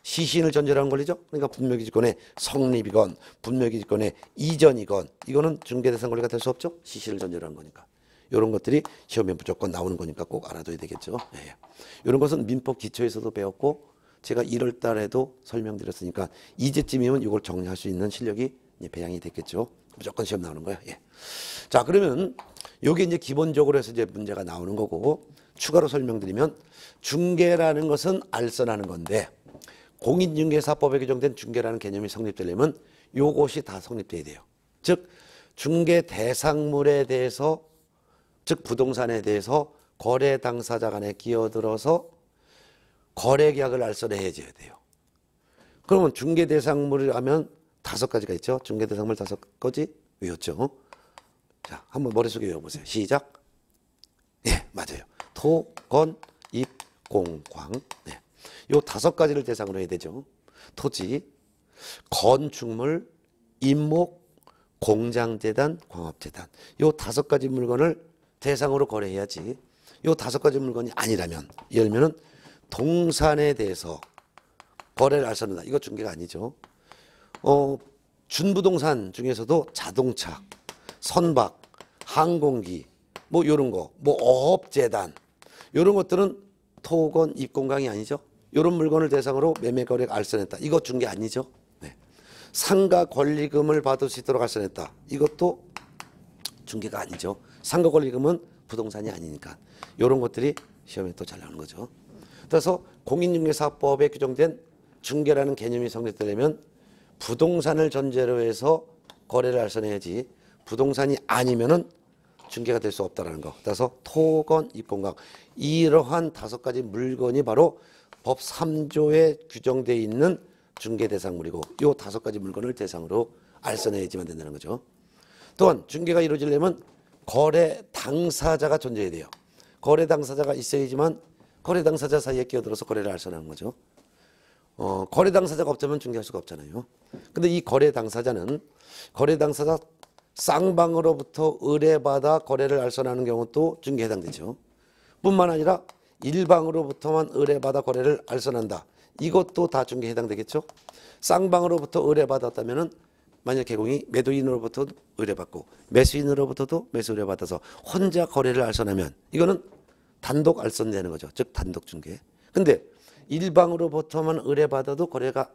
[SPEAKER 1] 시신을 전제로 한 권리죠. 그러니까 분묘기지권의 성립이건 분묘기지권의 이전이건 이거는 중개대상 권리가 될 수 없죠. 시신을 전제로 한 거니까. 이런 것들이 시험에 무조건 나오는 거니까 꼭 알아둬야 되겠죠. 네. 이런 것은 민법 기초에서도 배웠고 제가 1월 달에도 설명드렸으니까 이제쯤이면 이걸 정리할 수 있는 실력이 배양이 됐겠죠. 무조건 시험 나오는 거야. 예. 자, 그러면 요게 이제 기본적으로 해서 이제 문제가 나오는 거고 추가로 설명드리면 중개라는 것은 알선하는 건데 공인중개사법에 규정된 중개라는 개념이 성립되려면 요것이 다 성립돼야 돼요. 즉 중개 대상물에 대해서 즉 부동산에 대해서 거래 당사자 간에 끼어들어서 거래 계약을 알선해 줘야 돼요. 그러면 중개 대상물이라면 다섯 가지가 있죠. 중개 대상물 다섯 가지 외웠죠. 자, 한번 머릿속에 외워보세요. 시작. 예, 맞아요. 토, 건, 입, 공, 광. 네. 요 다섯 가지를 대상으로 해야 되죠. 토지, 건축물, 임목, 공장재단, 광업재단. 요 다섯 가지 물건을 대상으로 거래해야지. 요 다섯 가지 물건이 아니라면, 예를 들면 동산에 대해서 거래를 할 수 없다. 이거 중개가 아니죠. 어, 준부동산 중에서도 자동차, 선박, 항공기, 뭐 요런 거, 뭐 어업재단, 요런 것들은 토건 입공강이 아니죠. 요런 물건을 대상으로 매매 거래가 알선했다. 이거 중개 아니죠. 네. 상가 권리금을 받을 수 있도록 알선했다. 이것도 중개가 아니죠. 상가 권리금은 부동산이 아니니까. 요런 것들이 시험에 또 잘 나오는 거죠. 그래서 공인중개사법에 규정된 중개라는 개념이 성립되려면 부동산을 전제로 해서 거래를 알선해야지 부동산이 아니면은 중개가 될 수 없다라는 거. 따라서 토건, 입건강 이러한 다섯 가지 물건이 바로 법 3조에 규정되어 있는 중개 대상물이고 요 다섯 가지 물건을 대상으로 알선해야지만 된다는 거죠. 또한 중개가 이루어지려면 거래 당사자가 존재해야 돼요. 거래 당사자가 있어야지만 거래 당사자 사이에 끼어들어서 거래를 알선하는 거죠. 어, 거래 당사자가 없자면 중개할 수가 없잖아요. 근데 이 거래 당사자는 거래 당사자 쌍방으로부터 의뢰받아 거래를 알선하는 경우도 중개에 해당되죠. 뿐만 아니라 일방으로부터만 의뢰받아 거래를 알선한다. 이것도 다 중개에 해당되겠죠. 쌍방으로부터 의뢰받았다면은 만약 개공이 매도인으로부터 의뢰받고 매수인으로부터도 매수 의뢰받아서 혼자 거래를 알선하면 이거는 단독 알선되는 거죠. 즉 단독 중개. 근데 일방으로부터만 의뢰받아도 거래가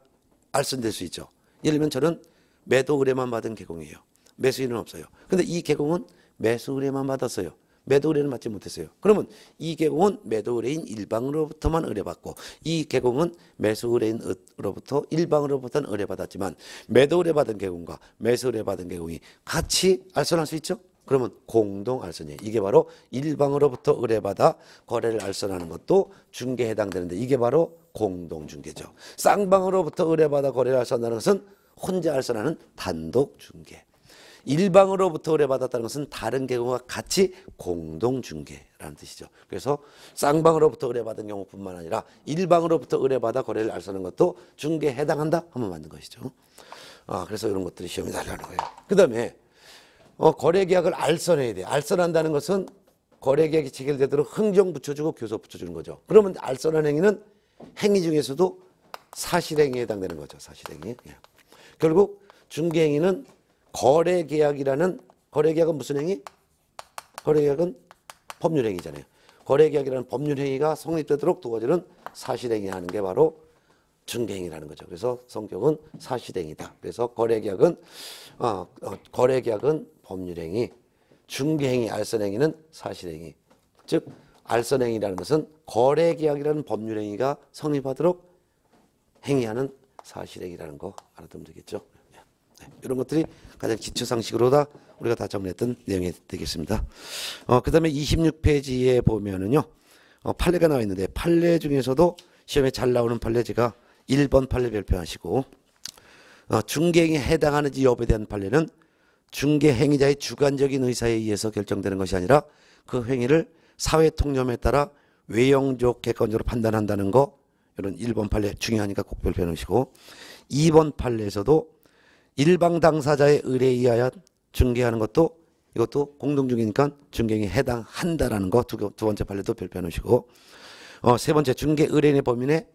[SPEAKER 1] 알선될 수 있죠. 예를 들면 저는 매도 의뢰만 받은 개공이에요. 매수인은 없어요. 근데 이 개공은 매수 의뢰만 받았어요. 매도 의뢰는 받지 못했어요. 그러면 이 개공은 매도 의뢰인 일방으로부터만 의뢰받고 이 개공은 매수 의뢰인으로부터 일방으로부터는 의뢰받았지만 매도 의뢰받은 개공과 매수 의뢰받은 개공이 같이 알선할 수 있죠? 그러면 공동 알선이에요. 이게 바로 일방으로부터 의뢰받아 거래를 알선하는 것도 중개에 해당되는데 이게 바로 공동 중개죠. 쌍방으로부터 의뢰받아 거래를 알선하는 것은 혼자 알선하는 단독 중개. 일방으로부터 의뢰받았다는 것은 다른 경우와 같이 공동 중개라는 뜻이죠. 그래서 쌍방으로부터 의뢰받은 경우뿐만 아니라 일방으로부터 의뢰받아 거래를 알선하는 것도 중개에 해당한다 하면 맞는 것이죠. 아, 그래서 이런 것들이 시험에 달려는 거예요. 그 다음에 어, 거래 계약을 알선해야 돼. 알선한다는 것은 거래 계약이 체결되도록 흥정 붙여주고 교섭 붙여주는 거죠. 그러면 알선한 행위는 행위 중에서도 사실행위에 해당되는 거죠. 사실행위. 예. 결국 중개행위는 거래 계약이라는 거래 계약은 무슨 행위? 거래 계약은 법률 행위잖아요. 거래 계약이라는 법률 행위가 성립되도록 도와주는 사실 행위 하는 게 바로 중개행위라는 거죠. 그래서 성격은 사실 행위다. 그래서 거래 계약은 어, 어, 거래 계약은 법률 행위, 중개행위, 알선 행위는 사실 행위. 즉 알선 행위라는 것은 거래 계약이라는 법률 행위가 성립하도록 행위하는 사실 행위라는 거 알아두면 되겠죠. 네, 이런 것들이 가장 기초 상식으로 다 우리가 다 정리했던 내용이 되겠습니다. 어, 그 다음에 26페이지에 보면은요, 어, 판례가 나와 있는데, 판례 중에서도 시험에 잘 나오는 판례지가 1번 판례 발표하시고, 어, 중개행에 해당하는지 여부에 대한 판례는 중개 행위자의 주관적인 의사에 의해서 결정되는 것이 아니라 그 행위를 사회 통념에 따라 외형적 객관적으로 판단한다는 거, 이런 1번 판례 중요하니까 꼭 발표해 놓으시고, 2번 판례에서도 일방 당사자의 의뢰에 의하여 중개하는 것도 이것도 공동중개니까 중개에 해당한다라는 거 두 번째 판례도 별표해 놓으시고 어, 세 번째 중개 의뢰인의 범인에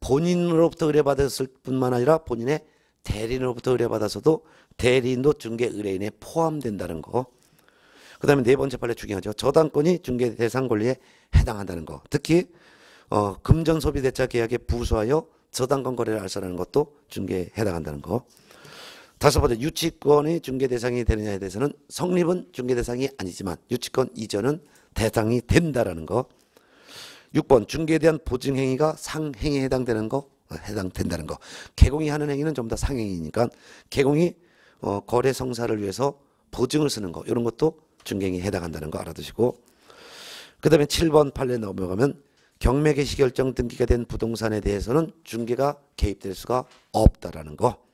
[SPEAKER 1] 본인으로부터 의뢰받았을 뿐만 아니라 본인의 대리인으로부터 의뢰받아서도 대리인도 중개 의뢰인에 포함된다는 거. 그 다음에 네 번째 판례 중요하죠. 저당권이 중개 대상 권리에 해당한다는 거. 특히 어, 금전 소비 대차 계약에 부수하여 저당권 거래를 알선하는 것도 중개에 해당한다는 거. 다섯 번째 유치권이 중개 대상이 되느냐에 대해서는 성립은 중개 대상이 아니지만 유치권 이전은 대상이 된다라는 거. 6번 중개에 대한 보증 행위가 상행에 해당되는 거 어, 해당된다는 거. 개공이 하는 행위는 좀 더 상행이니까 개공이 어, 거래 성사를 위해서 보증을 쓰는 거 이런 것도 중개행위에 해당한다는 거 알아두시고 그다음에 7번 판례 넘어가면 경매 개시 결정 등기가 된 부동산에 대해서는 중개가 개입될 수가 없다라는 거.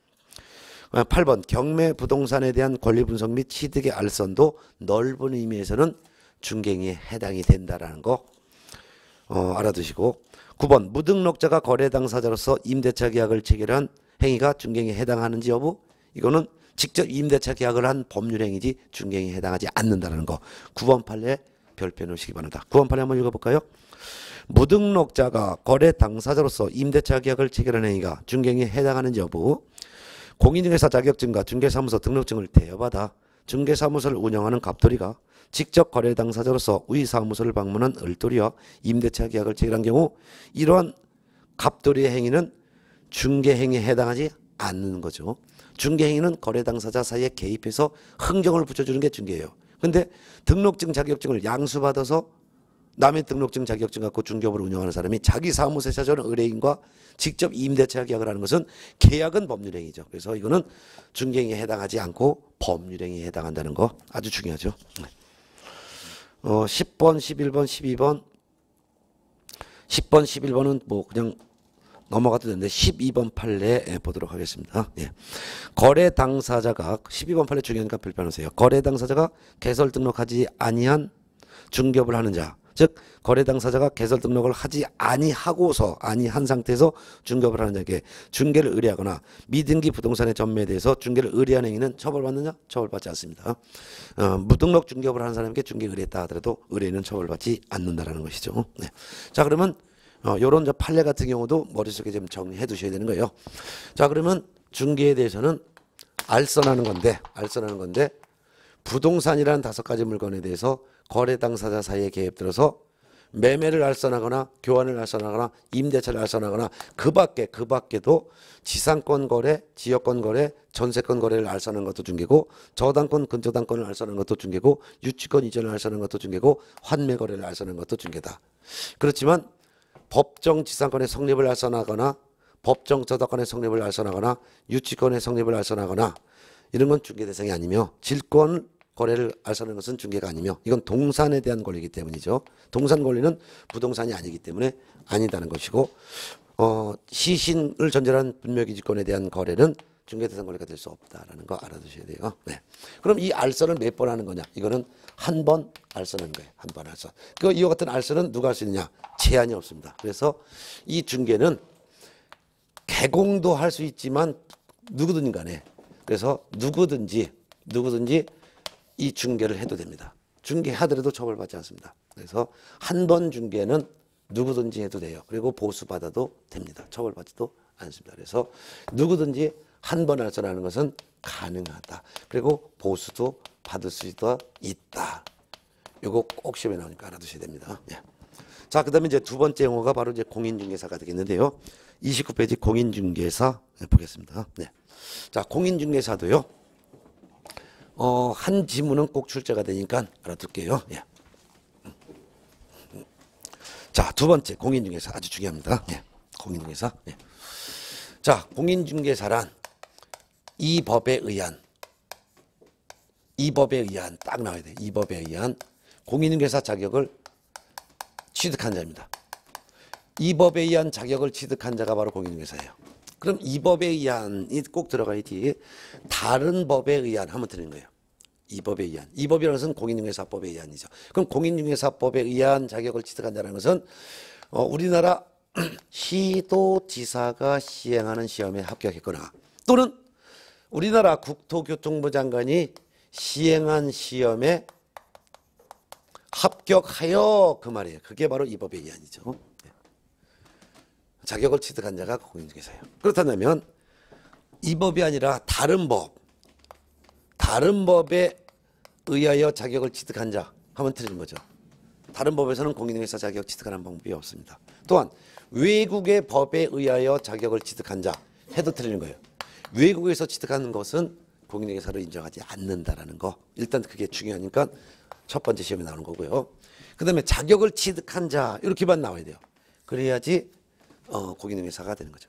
[SPEAKER 1] 8번. 경매 부동산에 대한 권리 분석 및 취득의 알선도 넓은 의미에서는 중개행위에 해당이 된다라는 거 어, 알아두시고. 9번. 무등록자가 거래 당사자로서 임대차 계약을 체결한 행위가 중개행위에 해당하는지 여부. 이거는 직접 임대차 계약을 한 법률 행위지 중개행위에 해당하지 않는다는 거. 9번 판례 별표 놓으시기 바랍니다. 9번 판례 한번 읽어볼까요? 무등록자가 거래 당사자로서 임대차 계약을 체결한 행위가 중개행위에 해당하는지 여부 공인중개사 자격증과 중개사무소 등록증을 대여받아 중개사무소를 운영하는 갑돌이가 직접 거래 당사자로서 위 사무소를 방문한 을돌이와 임대차 계약을 체결한 경우 이러한 갑돌이의 행위는 중개행위에 해당하지 않는 거죠. 중개행위는 거래 당사자 사이에 개입해서 흥정을 붙여주는 게 중개예요. 근데 등록증 자격증을 양수받아서 남의 등록증 자격증 갖고 중개업을 운영하는 사람이 자기 사무소에 찾아오는 의뢰인과 직접 임대차 계약을 하는 것은 계약은 법률행위죠. 그래서 이거는 중개행위에 해당하지 않고 법률행위에 해당한다는 거 아주 중요하죠. 네. 어, 10번, 11번, 12번 10번, 11번은 뭐 그냥 넘어가도 되는데 12번 판례 보도록 하겠습니다. 예. 거래 당사자가 12번 판례 중요하니까 별표하세요. 거래 당사자가 개설 등록하지 아니한 중개업을 하는 자, 즉 거래 당사자가 개설 등록을 하지 아니하고서 아니한 상태에서 중개업을 하는 자에게 중개를 의뢰하거나 미등기 부동산의 전매에 대해서 중개를 의뢰한 행위는 처벌받느냐? 처벌받지 않습니다. 어, 무등록 중개업을 하는 사람에게 중개 의뢰했다 하더라도 의뢰는 처벌받지 않는다라는 것이죠. 네. 자 그러면 어, 요런 저 판례 같은 경우도 머릿속에 좀 정리해 두셔야 되는 거예요. 자, 그러면 중개에 대해서는 알선하는 건데, 알선하는 건데, 부동산이라는 다섯 가지 물건에 대해서 거래 당사자 사이에 개입들어서 매매를 알선하거나 교환을 알선하거나 임대차를 알선하거나 그 밖에 그 밖에도 지상권 거래, 지역권 거래, 전세권 거래를 알선하는 것도 중개고 저당권, 근저당권을 알선하는 것도 중개고 유치권 이전을 알선하는 것도 중개고 환매 거래를 알선하는 것도 중개다. 그렇지만 법정 지상권의 성립을 알선하거나 법정 저당권의 성립을 알선하거나 유치권의 성립을 알선하거나 이런 건 중개 대상이 아니며 질권 거래를 알선하는 것은 중개가 아니며 이건 동산에 대한 권리이기 때문이죠. 동산 권리는 부동산이 아니기 때문에 아니다는 것이고 어, 시신을 전제한 분묘기지권에 대한 거래는 중개 대상 권리가 될 수 없다라는 거 알아두셔야 돼요. 네. 그럼 이 알선을 몇 번 하는 거냐? 이거는 한 번 알선하는 거예요. 한 번 알선. 그 이와 같은 알선은 누가 할 수 있느냐? 제한이 없습니다. 그래서 이 중개는 개공도 할 수 있지만 누구든 간에 그래서 누구든지 누구든지 이 중개를 해도 됩니다. 중개하더라도 처벌받지 않습니다. 그래서 한 번 중개는 누구든지 해도 돼요. 그리고 보수받아도 됩니다. 처벌받지도 않습니다. 그래서 누구든지 한 번 알선하는 것은 가능하다. 그리고 보수도 받을 수도 있다. 이거 꼭 시험에 나오니까 알아두셔야 됩니다. 예. 자, 그 다음에 이제 두 번째 용어가 바로 이제 공인중개사가 되겠는데요. 29페이지 공인중개사 보겠습니다. 네. 자, 공인중개사도요. 어, 한 지문은 꼭 출제가 되니까 알아둘게요. 예. 자, 두 번째 공인중개사 아주 중요합니다. 예. 공인중개사. 예. 자, 공인중개사란 이 법에 의한 이 법에 의한 딱 나와야 돼. 이 법에 의한 공인중개사 자격을 취득한 자입니다. 이 법에 의한 자격을 취득한 자가 바로 공인중개사예요. 그럼 이 법에 의한이 꼭 들어가야지 다른 법에 의한 하면 되는 거예요. 이 법에 의한. 이 법이라는 것은 공인중개사법에 의한이죠. 그럼 공인중개사법에 의한 자격을 취득한 자라는 것은 어, 우리나라 시도지사가 시행하는 시험에 합격했거나 또는 우리나라 국토교통부 장관이 시행한 시험에 합격하여 그 말이에요. 그게 바로 이 법의 의안이죠. 네. 자격을 취득한 자가 공인중개사예요. 그렇다면 이 법이 아니라 다른 법, 다른 법에 의하여 자격을 취득한 자 하면 틀린 거죠. 다른 법에서는 공인중개사 자격 취득하는 방법이 없습니다. 또한 외국의 법에 의하여 자격을 취득한 자 해도 틀리는 거예요. 외국에서 취득하는 것은 공인중개사로 인정하지 않는다라는 거. 일단 그게 중요하니까 첫 번째 시험에 나오는 거고요. 그 다음에 자격을 취득한 자 이렇게만 나와야 돼요. 그래야지 어, 공인중개사가 되는 거죠.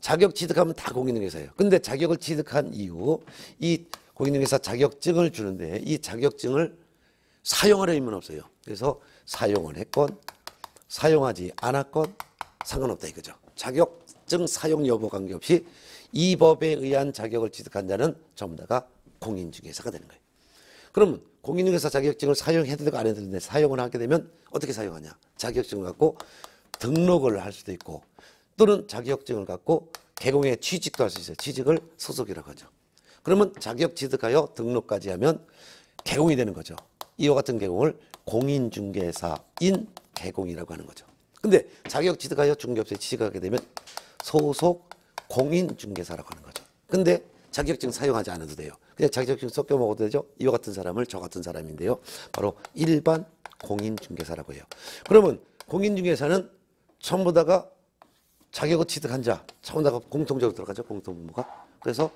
[SPEAKER 1] 자격 취득하면 다 공인중개사예요. 근데 자격을 취득한 이후 이 공인중개사 자격증을 주는데 이 자격증을 사용할 의무는 없어요. 그래서 사용을 했건 사용하지 않았건 상관없다 이거죠. 자격증 사용 여부 관계없이 이 법에 의한 자격을 취득한 자는 전부 다가 공인중개사가 되는 거예요. 그러면 공인중개사 자격증을 사용해도 되고 안 해도 되는데 사용을 하게 되면 어떻게 사용하냐. 자격증을 갖고 등록을 할 수도 있고 또는 자격증을 갖고 개공에 취직도 할 수 있어요. 취직을 소속이라고 하죠. 그러면 자격 취득하여 등록까지 하면 개공이 되는 거죠. 이와 같은 개공을 공인중개사인 개공이라고 하는 거죠. 근데 자격 취득하여 중개업소에 취직하게 되면 소속 공인중개사라고 하는 거죠. 근데 자격증 사용하지 않아도 돼요. 그냥 자격증 섞여 먹어도 되죠. 이와 같은 사람을 저 같은 사람인데요. 바로 일반 공인중개사라고 해요. 그러면 공인중개사는 전부 다가 자격을 취득한 자, 다가 공통적으로 들어가죠. 공통 분모가. 그래서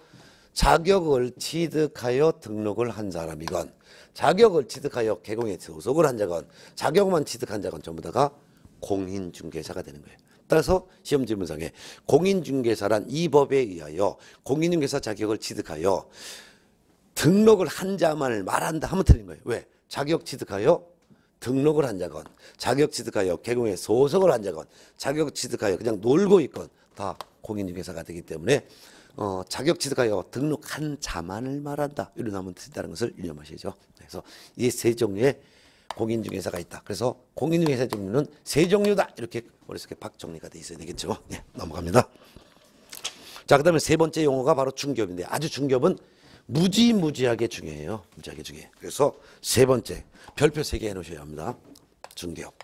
[SPEAKER 1] 자격을 취득하여 등록을 한 사람이건 자격을 취득하여 개공에 소속을 한 자건 자격만 취득한 자건 전부 다가 공인중개사가 되는 거예요. 따라서 시험 질문상에 공인중개사란 이 법에 의하여 공인중개사 자격을 취득하여 등록을 한 자만을 말한다 하면 틀린 거예요. 왜? 자격 취득하여 등록을 한 자건 자격 취득하여 개공에 소속을 한 자건 자격 취득하여 그냥 놀고 있건 다 공인중개사가 되기 때문에 어, 자격 취득하여 등록한 자만을 말한다. 이런 하면 된다는 것을 유념하시죠. 그래서 이 세 종류의 공인중개사가 있다. 그래서 공인중개사 종류는 세 종류다. 이렇게 머릿속에 박 정리가 돼 있어야 되겠죠. 네, 넘어갑니다. 자, 그 다음에 세 번째 용어가 바로 중개업인데 아주 중개업은 무지무지하게 중요해요. 무지하게 중요해. 그래서 세 번째 별표 세 개 해놓으셔야 합니다. 중개업.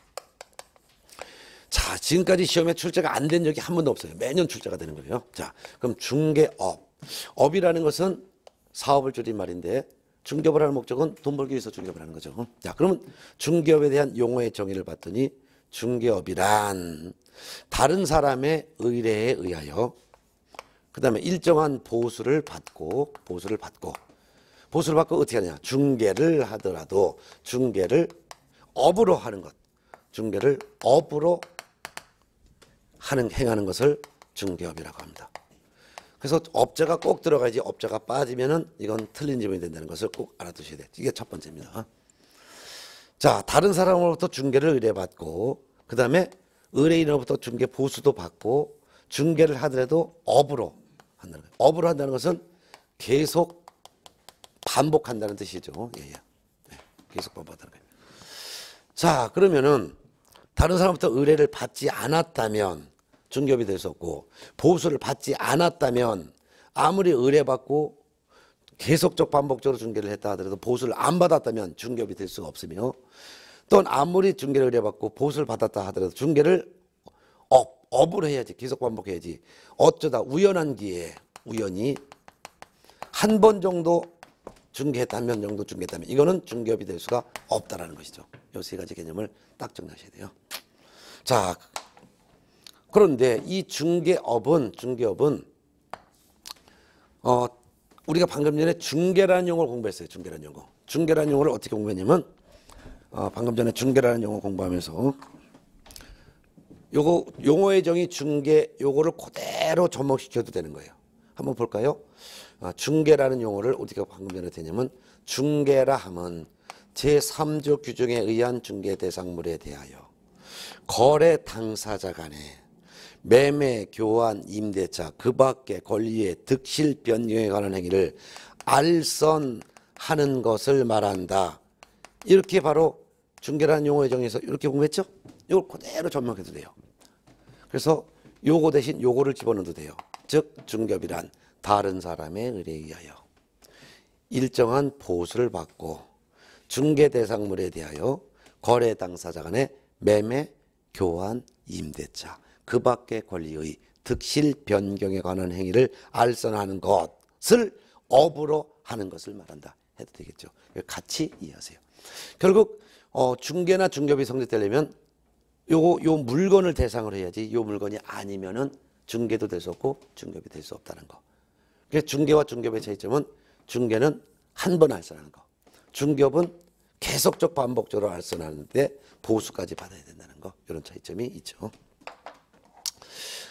[SPEAKER 1] 자, 지금까지 시험에 출제가 안 된 적이 한 번도 없어요. 매년 출제가 되는 거예요. 자, 그럼 중개업. 업이라는 것은 사업을 줄인 말인데 중개업을 하는 목적은 돈 벌기 위해서 중개업을 하는 거죠. 자, 그러면 중개업에 대한 용어의 정의를 봤더니 중개업이란 다른 사람의 의뢰에 의하여 그 다음에 일정한 보수를 받고 보수를 받고 보수를 받고 어떻게 하냐 중개를 하더라도 중개를 업으로 하는 것 중개를 업으로 하는 행하는 것을 중개업이라고 합니다. 그래서 업자가 꼭 들어가야지 업자가 빠지면은 이건 틀린 지문이 된다는 것을 꼭 알아두셔야 돼요. 이게 첫 번째입니다. 자, 다른 사람으로부터 중개를 의뢰받고 그 다음에 의뢰인으로부터 중개 보수도 받고 중개를 하더라도 업으로 한다는 거예요. 업으로 한다는 것은 계속 반복한다는 뜻이죠. 예, 예. 네, 계속 반복한다는 거예요. 자, 그러면은 다른 사람부터 의뢰를 받지 않았다면 중개업이 없고 보수를 받지 않았다면 아무리 의뢰받고 계속적 반복적으로 중개를 했다 하더라도 보수를 안 받았다면 중개업이 될 수가 없으며 또는 아무리 중개를 의뢰받고 보수를 받았다 하더라도 중개를 업, 업으로 해야지 계속 반복해야지 어쩌다 우연한 기회에 우연히 한 번 정도 중개했다 한 번 정도 중개했다면 이거는 중개업이 될 수가 없다라는 것이죠. 이세 가지 개념을 딱 정리하셔야 돼요. 자, 그런데 이 중개업은 중개업은 어 우리가 방금 전에 중개라는 용어를 공부했어요. 중개라는 용어. 중개라는 용어를 어떻게 공부했냐면 어 방금 전에 중개라는 용어 공부하면서 요거 용어의 정의 중개 요거를 그대로 접목시켜도 되는 거예요. 한번 볼까요? 아, 중개라는 용어를 어디가 방금 전에 되냐면 중개라 함은 제3조 규정에 의한 중개 대상물에 대하여 거래 당사자 간에 매매, 교환, 임대차 그 밖의 권리의 득실 변경에 관한 행위를 알선하는 것을 말한다. 이렇게 바로 중개라는 용어의 정의에서 이렇게 공부했죠? 이걸 그대로 전명해도 돼요. 그래서 요거 대신 요거를 집어넣어도 돼요. 즉 중개업이란 다른 사람의 의뢰에 의하여 일정한 보수를 받고 중개 대상물에 대하여 거래 당사자 간의 매매, 교환, 임대차 그 밖의 권리의 득실 변경에 관한 행위를 알선하는 것을 업으로 하는 것을 말한다 해도 되겠죠. 같이 이해하세요. 결국 어, 중개나 중개업이 성립되려면 요거 요 물건을 대상으로 해야지 요 물건이 아니면은 중개도 될 수 없고 중개업이 될 수 없다는 거. 그래서 중개와 중개업의 차이점은 중개는 한 번 알선하는 거. 중개업은 계속적 반복적으로 알선하는데 보수까지 받아야 된다는 거. 이런 차이점이 있죠.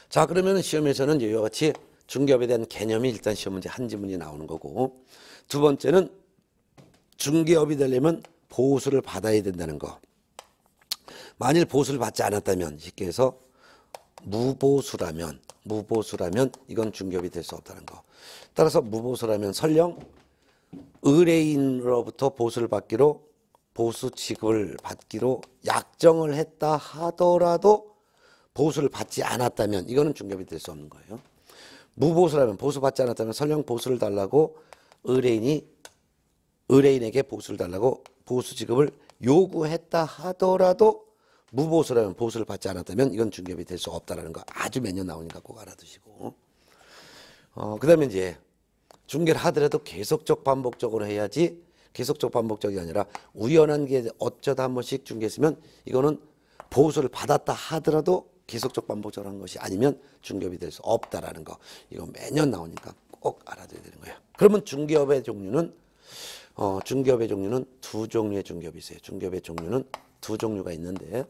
[SPEAKER 1] 자 그러면 시험에서는 이와 같이 중개업에 대한 개념이 일단 시험 문제 한 지문이 나오는 거고 두 번째는 중개업이 되려면 보수를 받아야 된다는 거. 만일 보수를 받지 않았다면 쉽게 해서 무보수라면 무보수라면 이건 중개업이 될 수 없다는 거. 따라서 무보수라면 설령 의뢰인으로부터 보수를 받기로 보수 취급을 받기로 약정을 했다 하더라도 보수를 받지 않았다면 이거는 중개업이 될 수 없는 거예요. 무보수라면 보수 받지 않았다면 설령 보수를 달라고 의뢰인이 의뢰인에게 보수를 달라고 보수 지급을 요구했다 하더라도 무보수라면 보수를 받지 않았다면 이건 중개업이 될 수 없다라는 거 아주 매년 나오니까 꼭 알아두시고 어 그 다음에 이제 중개를 하더라도 계속적 반복적으로 해야지 계속적 반복적이 아니라 우연한 게 어쩌다 한 번씩 중개했으면 이거는 보수를 받았다 하더라도 계속적 반복적으로 한 것이 아니면 중개업이 될 수 없다라는 거 이거 매년 나오니까 꼭 알아둬야 되는 거예요. 그러면 중개업의 종류는 어, 중개업의 종류는 두 종류의 중개업이 있어요. 중개업의 종류는 두 종류가 있는데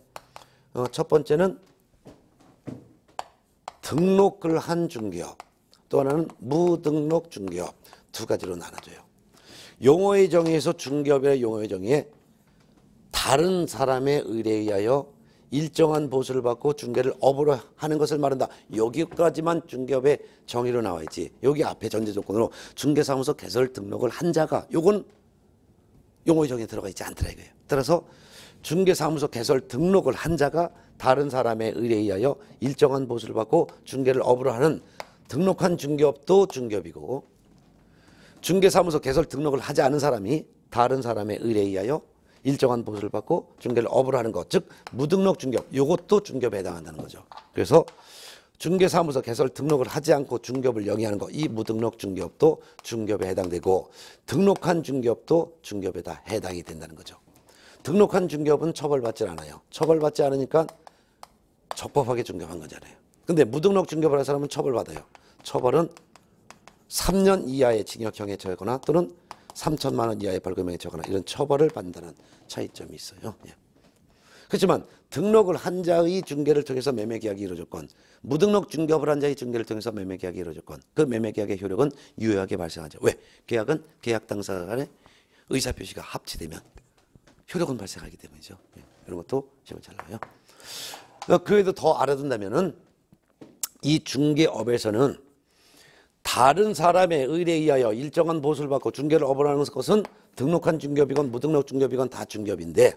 [SPEAKER 1] 어, 첫 번째는 등록을 한 중개업 또 하나는 무등록 중개업 두 가지로 나눠져요. 용어의 정의에서 중개업의 용어의 정의에 다른 사람의 의뢰에 의하여 일정한 보수를 받고 중개를 업으로 하는 것을 말한다. 여기까지만 중개업의 정의로 나와 있지. 여기 앞에 전제 조건으로 중개사무소 개설 등록을 한 자가 요건 용어의 정의에 들어가 있지 않더라 이거예요. 따라서 중개사무소 개설 등록을 한 자가 다른 사람의 의뢰에 의하여 일정한 보수를 받고 중개를 업으로 하는 등록한 중개업도 중개업이고 중개사무소 개설 등록을 하지 않은 사람이 다른 사람의 의뢰에 의하여 일정한 보수를 받고 중개를 업으로 하는 것, 즉 무등록 중개업, 이것도 중개업에 해당한다는 거죠. 그래서 중개사무소 개설 등록을 하지 않고 중개업을 영위하는 것, 이 무등록 중개업도 중개업에 해당되고 등록한 중개업도 중개업에 다 해당이 된다는 거죠. 등록한 중개업은 처벌받지 않아요. 처벌받지 않으니까 적법하게 중개업한 거잖아요. 근데 무등록 중개업을 한 사람은 처벌받아요. 처벌은 3년 이하의 징역형에 처하거나 또는 3천만 원 이하의 벌금에 처하거나 이런 처벌을 받는다는 차이점이 있어요. 예. 그렇지만 등록을 한 자의 중개를 통해서 매매 계약이 이루어졌건 무등록 중개업을 한 자의 중개를 통해서 매매 계약이 이루어졌건 그 매매 계약의 효력은 유효하게 발생하죠. 왜? 계약은 계약 당사 간의 의사 표시가 합치되면 효력은 발생하기 때문이죠. 예. 이런 것도 시험 잘 나와요. 그 외에도 더 알아둔다면은 이 중개업에서는 다른 사람의 의뢰에 의하여 일정한 보수를 받고 중개를 업어하는 것은 등록한 중개업이건 무등록 중개업이건 다 중개업인데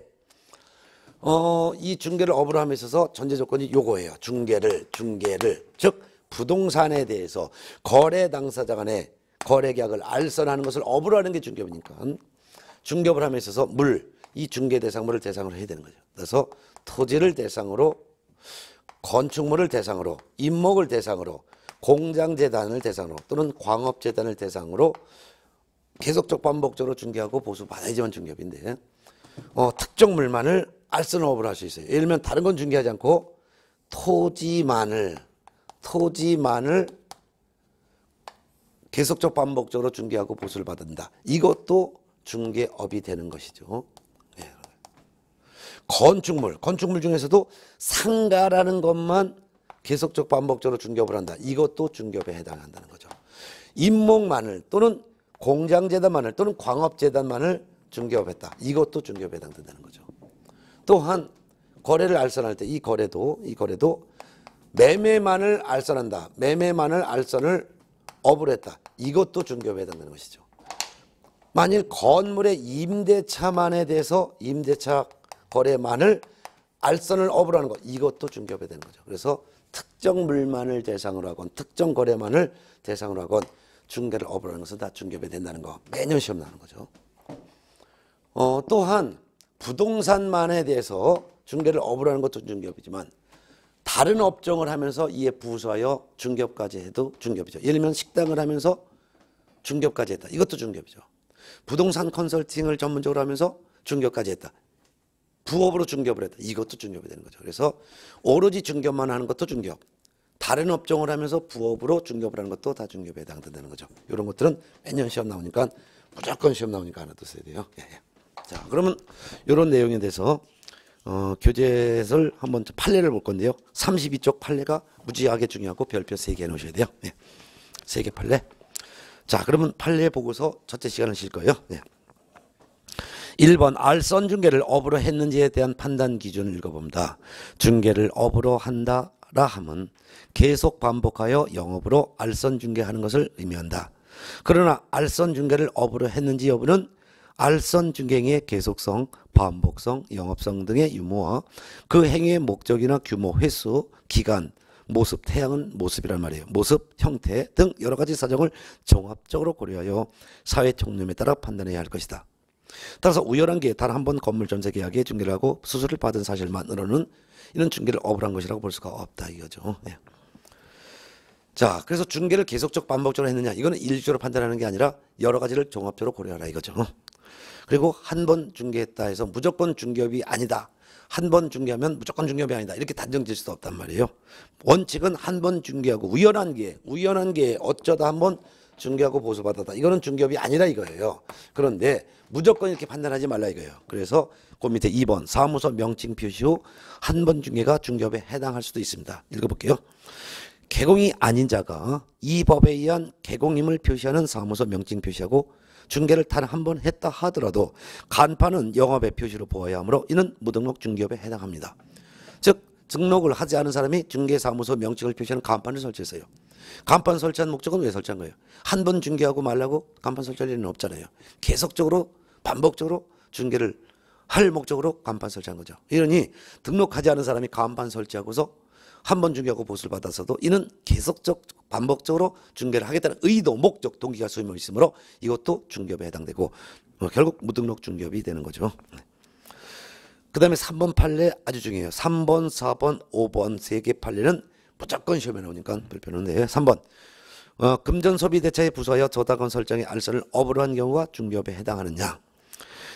[SPEAKER 1] 어, 이 중개를 업으로 함에 있어서 전제 조건이 요거예요. 중개를 중개를 즉 부동산에 대해서 거래 당사자 간의 거래 계약을 알선하는 것을 업으로 하는 게 중개업이니까 중개업을 함에 있어서 물, 이 중개 대상물을 대상으로 해야 되는 거죠. 그래서 토지를 대상으로 건축물을 대상으로 임목을 대상으로 공장재단을 대상으로 또는 광업재단을 대상으로 계속적 반복적으로 중개하고 보수 받아야지만 중개업인데 어, 특정 물만을 알선업을 할 수 있어요. 예를 들면 다른 건 중개하지 않고 토지만을 토지만을 계속적 반복적으로 중개하고 보수를 받는다. 이것도 중개업이 되는 것이죠. 네. 건축물, 건축물 중에서도 상가라는 것만 계속적 반복적으로 중개업을 한다. 이것도 중개업에 해당한다는 거죠. 임목만을 또는 공장재단만을 또는 광업재단만을 중개업했다. 이것도 중개업에 해당된다는 거죠. 또한 거래를 알선할 때 이 거래도 이 거래도 매매만을 알선한다. 매매만을 알선을 업을 했다. 이것도 중개업에 해당되는 것이죠. 만일 건물의 임대차만에 대해서 임대차 거래만을 알선을 업을 하는 것 이것도 중개업에 되는 거죠. 그래서 특정 물만을 대상으로 하건 특정 거래만을 대상으로 하건 중개를 업을 하는 것은 다 중개업에 된다는 거 매년 시험 나는 거죠. 어, 또한 부동산만에 대해서 중개를 업을 하는 것도 중개업이지만 다른 업종을 하면서 이에 부수하여 중개업까지 해도 중개업이죠. 예를 들면 식당을 하면서 중개업까지 했다. 이것도 중개업이죠. 부동산 컨설팅을 전문적으로 하면서 중개업까지 했다. 부업으로 중개업을 했다. 이것도 중개업이 되는 거죠. 그래서 오로지 중개업만 하는 것도 중개업. 다른 업종을 하면서 부업으로 중개업을 하는 것도 다 중개업에 해당된다는 거죠. 이런 것들은 매년 시험 나오니까 무조건 시험 나오니까 하나 뒀어야 돼요. 예, 예. 자, 그러면 이런 내용에 대해서 어, 교재를 한번 판례를 볼 건데요. 32쪽 판례가 무지하게 중요하고 별표 3개 놓으셔야 돼요. 예. 3개 판례. 자, 그러면 판례 보고서 첫째 시간을 쉴 거예요. 예. 1번 알선 중개를 업으로 했는지에 대한 판단 기준을 읽어봅니다. 중개를 업으로 한다 라 함은 계속 반복하여 영업으로 알선 중개하는 것을 의미한다. 그러나 알선 중개를 업으로 했는지 여부는 알선 중개의 계속성, 반복성, 영업성 등의 유무와 그 행위의 목적이나 규모, 횟수, 기간, 모습, 태양은 모습이란 말이에요. 모습, 형태 등 여러 가지 사정을 종합적으로 고려하여 사회 총념에 따라 판단해야 할 것이다. 따라서 우연한 게 단 한 번 건물 전세 계약에 중개를 하고 수수료를 받은 사실만으로는 이런 중개를 억울한 것이라고 볼 수가 없다 이거죠. 네. 자, 그래서 중개를 계속적 반복적으로 했느냐 이거는 일주로 판단하는 게 아니라 여러 가지를 종합적으로 고려하라 이거죠. 그리고 한 번 중개했다 해서 무조건 중개업이 아니다. 한 번 중개하면 무조건 중개업이 아니다. 이렇게 단정 지을 수도 없단 말이에요. 원칙은 한 번 중개하고 우연한 게 우연한 게 어쩌다 한 번 중개하고 보수받았다. 이거는 중개업이 아니라 이거예요. 그런데 무조건 이렇게 판단하지 말라 이거예요. 그래서 그 밑에 2번 사무소 명칭 표시 후 한 번 중개가 중개업에 해당할 수도 있습니다. 읽어볼게요. 개공이 아닌 자가 이 법에 의한 개공임을 표시하는 사무소 명칭 표시하고 중개를 단 한 번 했다 하더라도 간판은 영업의 표시로 보아야 하므로 이는 무등록 중개업에 해당합니다. 즉 등록을 하지 않은 사람이 중개사무소 명칭을 표시하는 간판을 설치했어요. 간판 설치한 목적은 왜 설치한 거예요? 한 번 중개하고 말라고 간판 설치할 일은 없잖아요. 계속적으로 반복적으로 중개를 할 목적으로 간판 설치한 거죠. 이러니 등록하지 않은 사람이 간판 설치하고서 한 번 중개하고 보수를 받았어도 이는 계속적 반복적으로 중개를 하겠다는 의도, 목적, 동기가 수임을 있으므로 이것도 중개업에 해당되고 어, 결국 무등록 중개업이 되는 거죠. 그 다음에 3번 판례 아주 중요해요. 3번, 4번, 5번 세 개 판례는 무조건 시험에 나오니까 불편한데 3번 어, 금전 소비 대차에 부수하여 저당권 설정의 알선을 업으로 한 경우가 중개업에 해당하느냐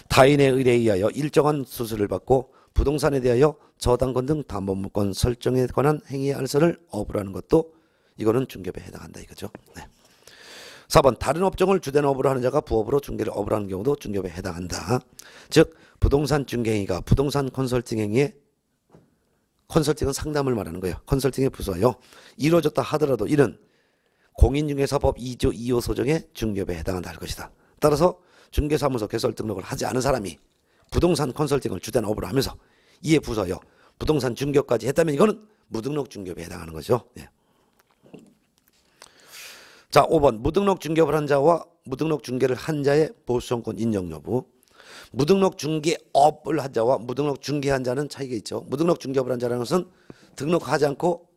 [SPEAKER 1] 타인의 의뢰에 의하여 일정한 수수를 받고 부동산에 대하여 저당권 등 담보물권 설정에 관한 행위의 알선을 업으로 하는 것도 이거는 중개업에 해당한다 이거죠. 네. 4번 다른 업종을 주된 업으로 하는 자가 부업으로 중개를 업으로 하는 경우도 중개업에 해당한다. 즉 부동산 중개행위가 부동산 컨설팅 행위에 컨설팅은 상담을 말하는 거예요. 컨설팅에 부수하여 이루어졌다 하더라도 이는 공인중개사법 2조 2호 소정의 중개업에 해당한다 할 것이다. 따라서 중개사무소 개설 등록을 하지 않은 사람이 부동산 컨설팅을 주된 업으로 하면서 이에 부수하여 부동산 중개업까지 했다면 이거는 무등록 중개업에 해당하는 거죠. 네. 자, 5번 무등록 중개업을 한 자와 무등록 중개를 한 자의 보수정권 인정 여부. 무등록 중개업을 한 자와 무등록 중개한 자는 차이가 있죠. 무등록 중개업을 한 자라는 것은 등록하지 않고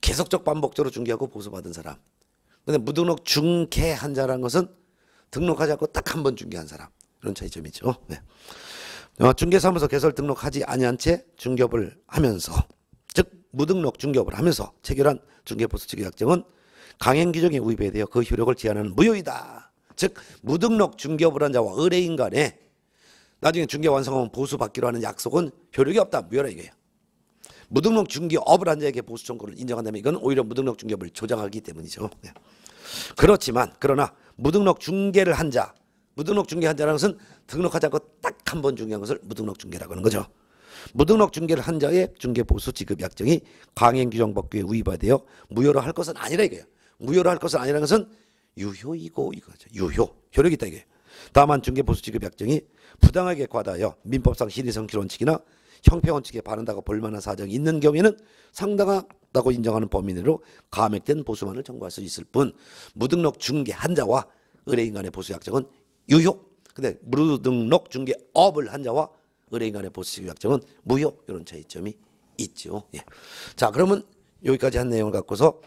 [SPEAKER 1] 계속적 반복적으로 중개하고 보수받은 사람. 근데 무등록 중개한 자라는 것은 등록하지 않고 딱 한 번 중개한 사람. 이런 차이점이죠. 네. 어, 중개사무소 개설 등록하지 아니한 채 중개업을 하면서 즉 무등록 중개업을 하면서 체결한 중개보수 체결약정은 강행 규정에 위배에 대해 그 효력을 제한하는 무효이다. 즉 무등록 중개업을 한 자와 의뢰인 간에 나중에 중개 완성하면 보수 받기로 하는 약속은 효력이 없다. 무효라 이거예요. 무등록 중개업을 한 자에게 보수 청구를 인정한다면 이건 오히려 무등록 중개업을 조장하기 때문이죠. 네. 그렇지만 그러나 무등록 중개를 한 자, 무등록 중개한 자라는 것은 등록하지 않고 딱 한 번 중개한 것을 무등록 중개라고 하는 거죠. 무등록 중개를 한 자의 중개 보수 지급 약정이 강행 규정 법규에 위반되어 무효로 할 것은 아니라 이거예요. 무효로 할 것은 아니라는 것은 유효이고 이거죠. 유효. 효력이 있다 이게. 다만 중개 보수 지급 약정이 부당하게 과다하여 민법상 신의성 기원칙이나 형평원칙에 바른다고 볼 만한 사정이 있는 경우에는 상당 하다고 인정하는 범위 내로 감액된 보수만을 청구할 수 있을 뿐 무등록 중개 한 자와 의뢰인 간의 보수 약정은 유효. 근데 무등록 중개 업을 한 자와 의뢰인 간의 보수 약정은 무효. 이런 차이점이 있죠. 예. 자, 그러면 여기까지 한 내용을 갖고서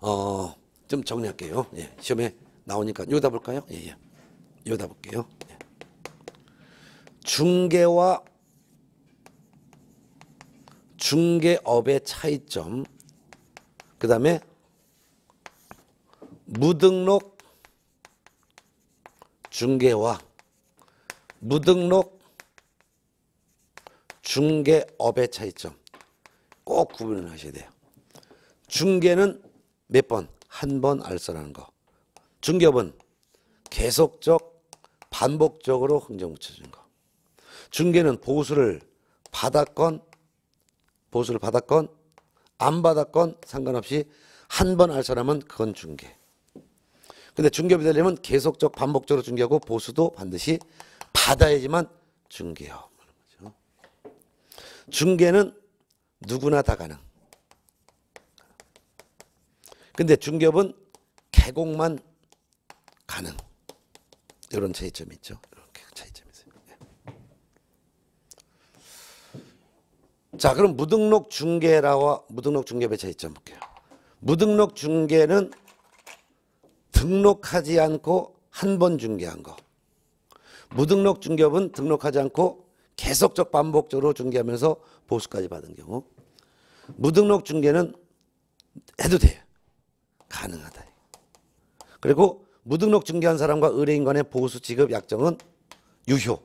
[SPEAKER 1] 어, 좀 정리할게요. 예. 시험에 나오니까 여기다 볼까요? 예, 예. 여기다 볼게요. 예. 중개와 중개업의 차이점 그 다음에 무등록 중개와 무등록 중개업의 차이점 꼭 구분을 하셔야 돼요. 중개는 몇 번? 한 번 알선하는 거. 중개업은 계속적 반복적으로 흥정 붙여주는 거. 중개는 보수를 받았건 보수를 받았건 안 받았건 상관없이 한번 알선하면 그건 중개. 근데 중개업이 되려면 계속적 반복적으로 중개하고 보수도 반드시 받아야지만. 그렇죠? 중개는 누구나 다 가능. 근데 중개업은 개공만 가능. 이런 차이점이 있죠. 이렇게 차이점이 있어요. 예. 자, 그럼 무등록 중개라와 무등록 중개의 차이점 볼게요. 무등록 중개는 등록하지 않고 한 번 중개한 거. 무등록 중개업은 등록하지 않고 계속적 반복적으로 중개하면서 보수까지 받은 경우. 무등록 중개는 해도 돼요. 가능하다. 그리고 무등록 중개한 사람과 의뢰인 간의 보수 지급 약정은 유효.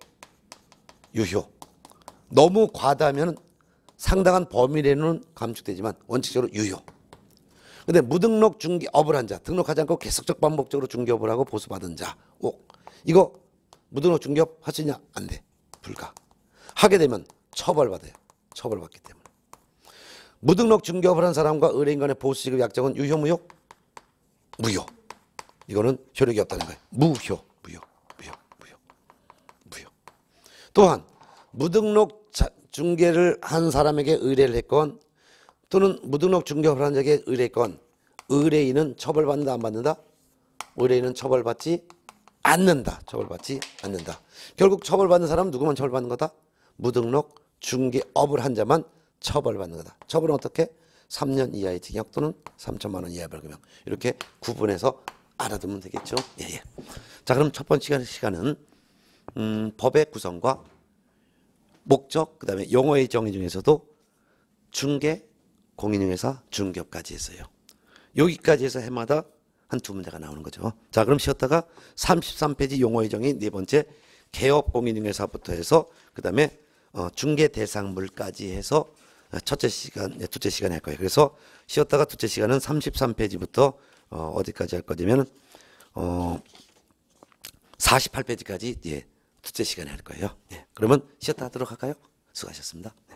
[SPEAKER 1] 유효. 너무 과다하면 상당한 범위 내는 감축되지만 원칙적으로 유효. 근데 무등록 중개업을 한 자, 등록하지 않고 계속적 반복적으로 중개업을 하고 보수받은 자, 오, 이거 무등록 중개업 있냐? 안 돼. 불가. 하게 되면 처벌받아요. 처벌받기 때문에. 무등록 중개업을 한 사람과 의뢰인 간의 보수 지급 약정은 유효 무효? 무효. 이거는 효력이 없다는 거예요. 무효, 무효, 무효, 무효, 무효. 또한 무등록 자- 중개를 한 사람에게 의뢰를 했건 또는 무등록 중개업을 한 자에게 의뢰했건 의뢰인은 처벌받는다 안 받는다? 의뢰인은 처벌받지 않는다. 처벌받지 않는다. 결국 처벌받는 사람은 누구만 처벌받는 거다? 무등록 중개업을 한 자만 처벌받는 거다. 처벌은 어떻게? 3년 이하의 징역 또는 3천만 원 이하의 벌금형. 이렇게 구분해서 알아두면 되겠죠. 예, 예. 자, 그럼 첫 번째 시간- 시간은 음, 법의 구성과 목적, 그 다음에 용어의 정의 중에서도 중개, 공인중개사, 중개업까지 했어요. 여기까지 해서 해마다 한 두 문제가 나오는 거죠. 자, 그럼 쉬었다가 33페이지 용어의 정의 네 번째 개업 공인중개사부터 해서 그 다음에 어, 중개 대상물까지 해서 어, 첫째 시간, 네, 둘째 시간에 할 거예요. 그래서 쉬었다가 둘째 시간은 33페이지부터 어, 어디까지 할 거냐면 어, 48페이지까지 예, 둘째 시간에 할 거예요. 예, 그러면 쉬었다 하도록 할까요? 수고하셨습니다. 네.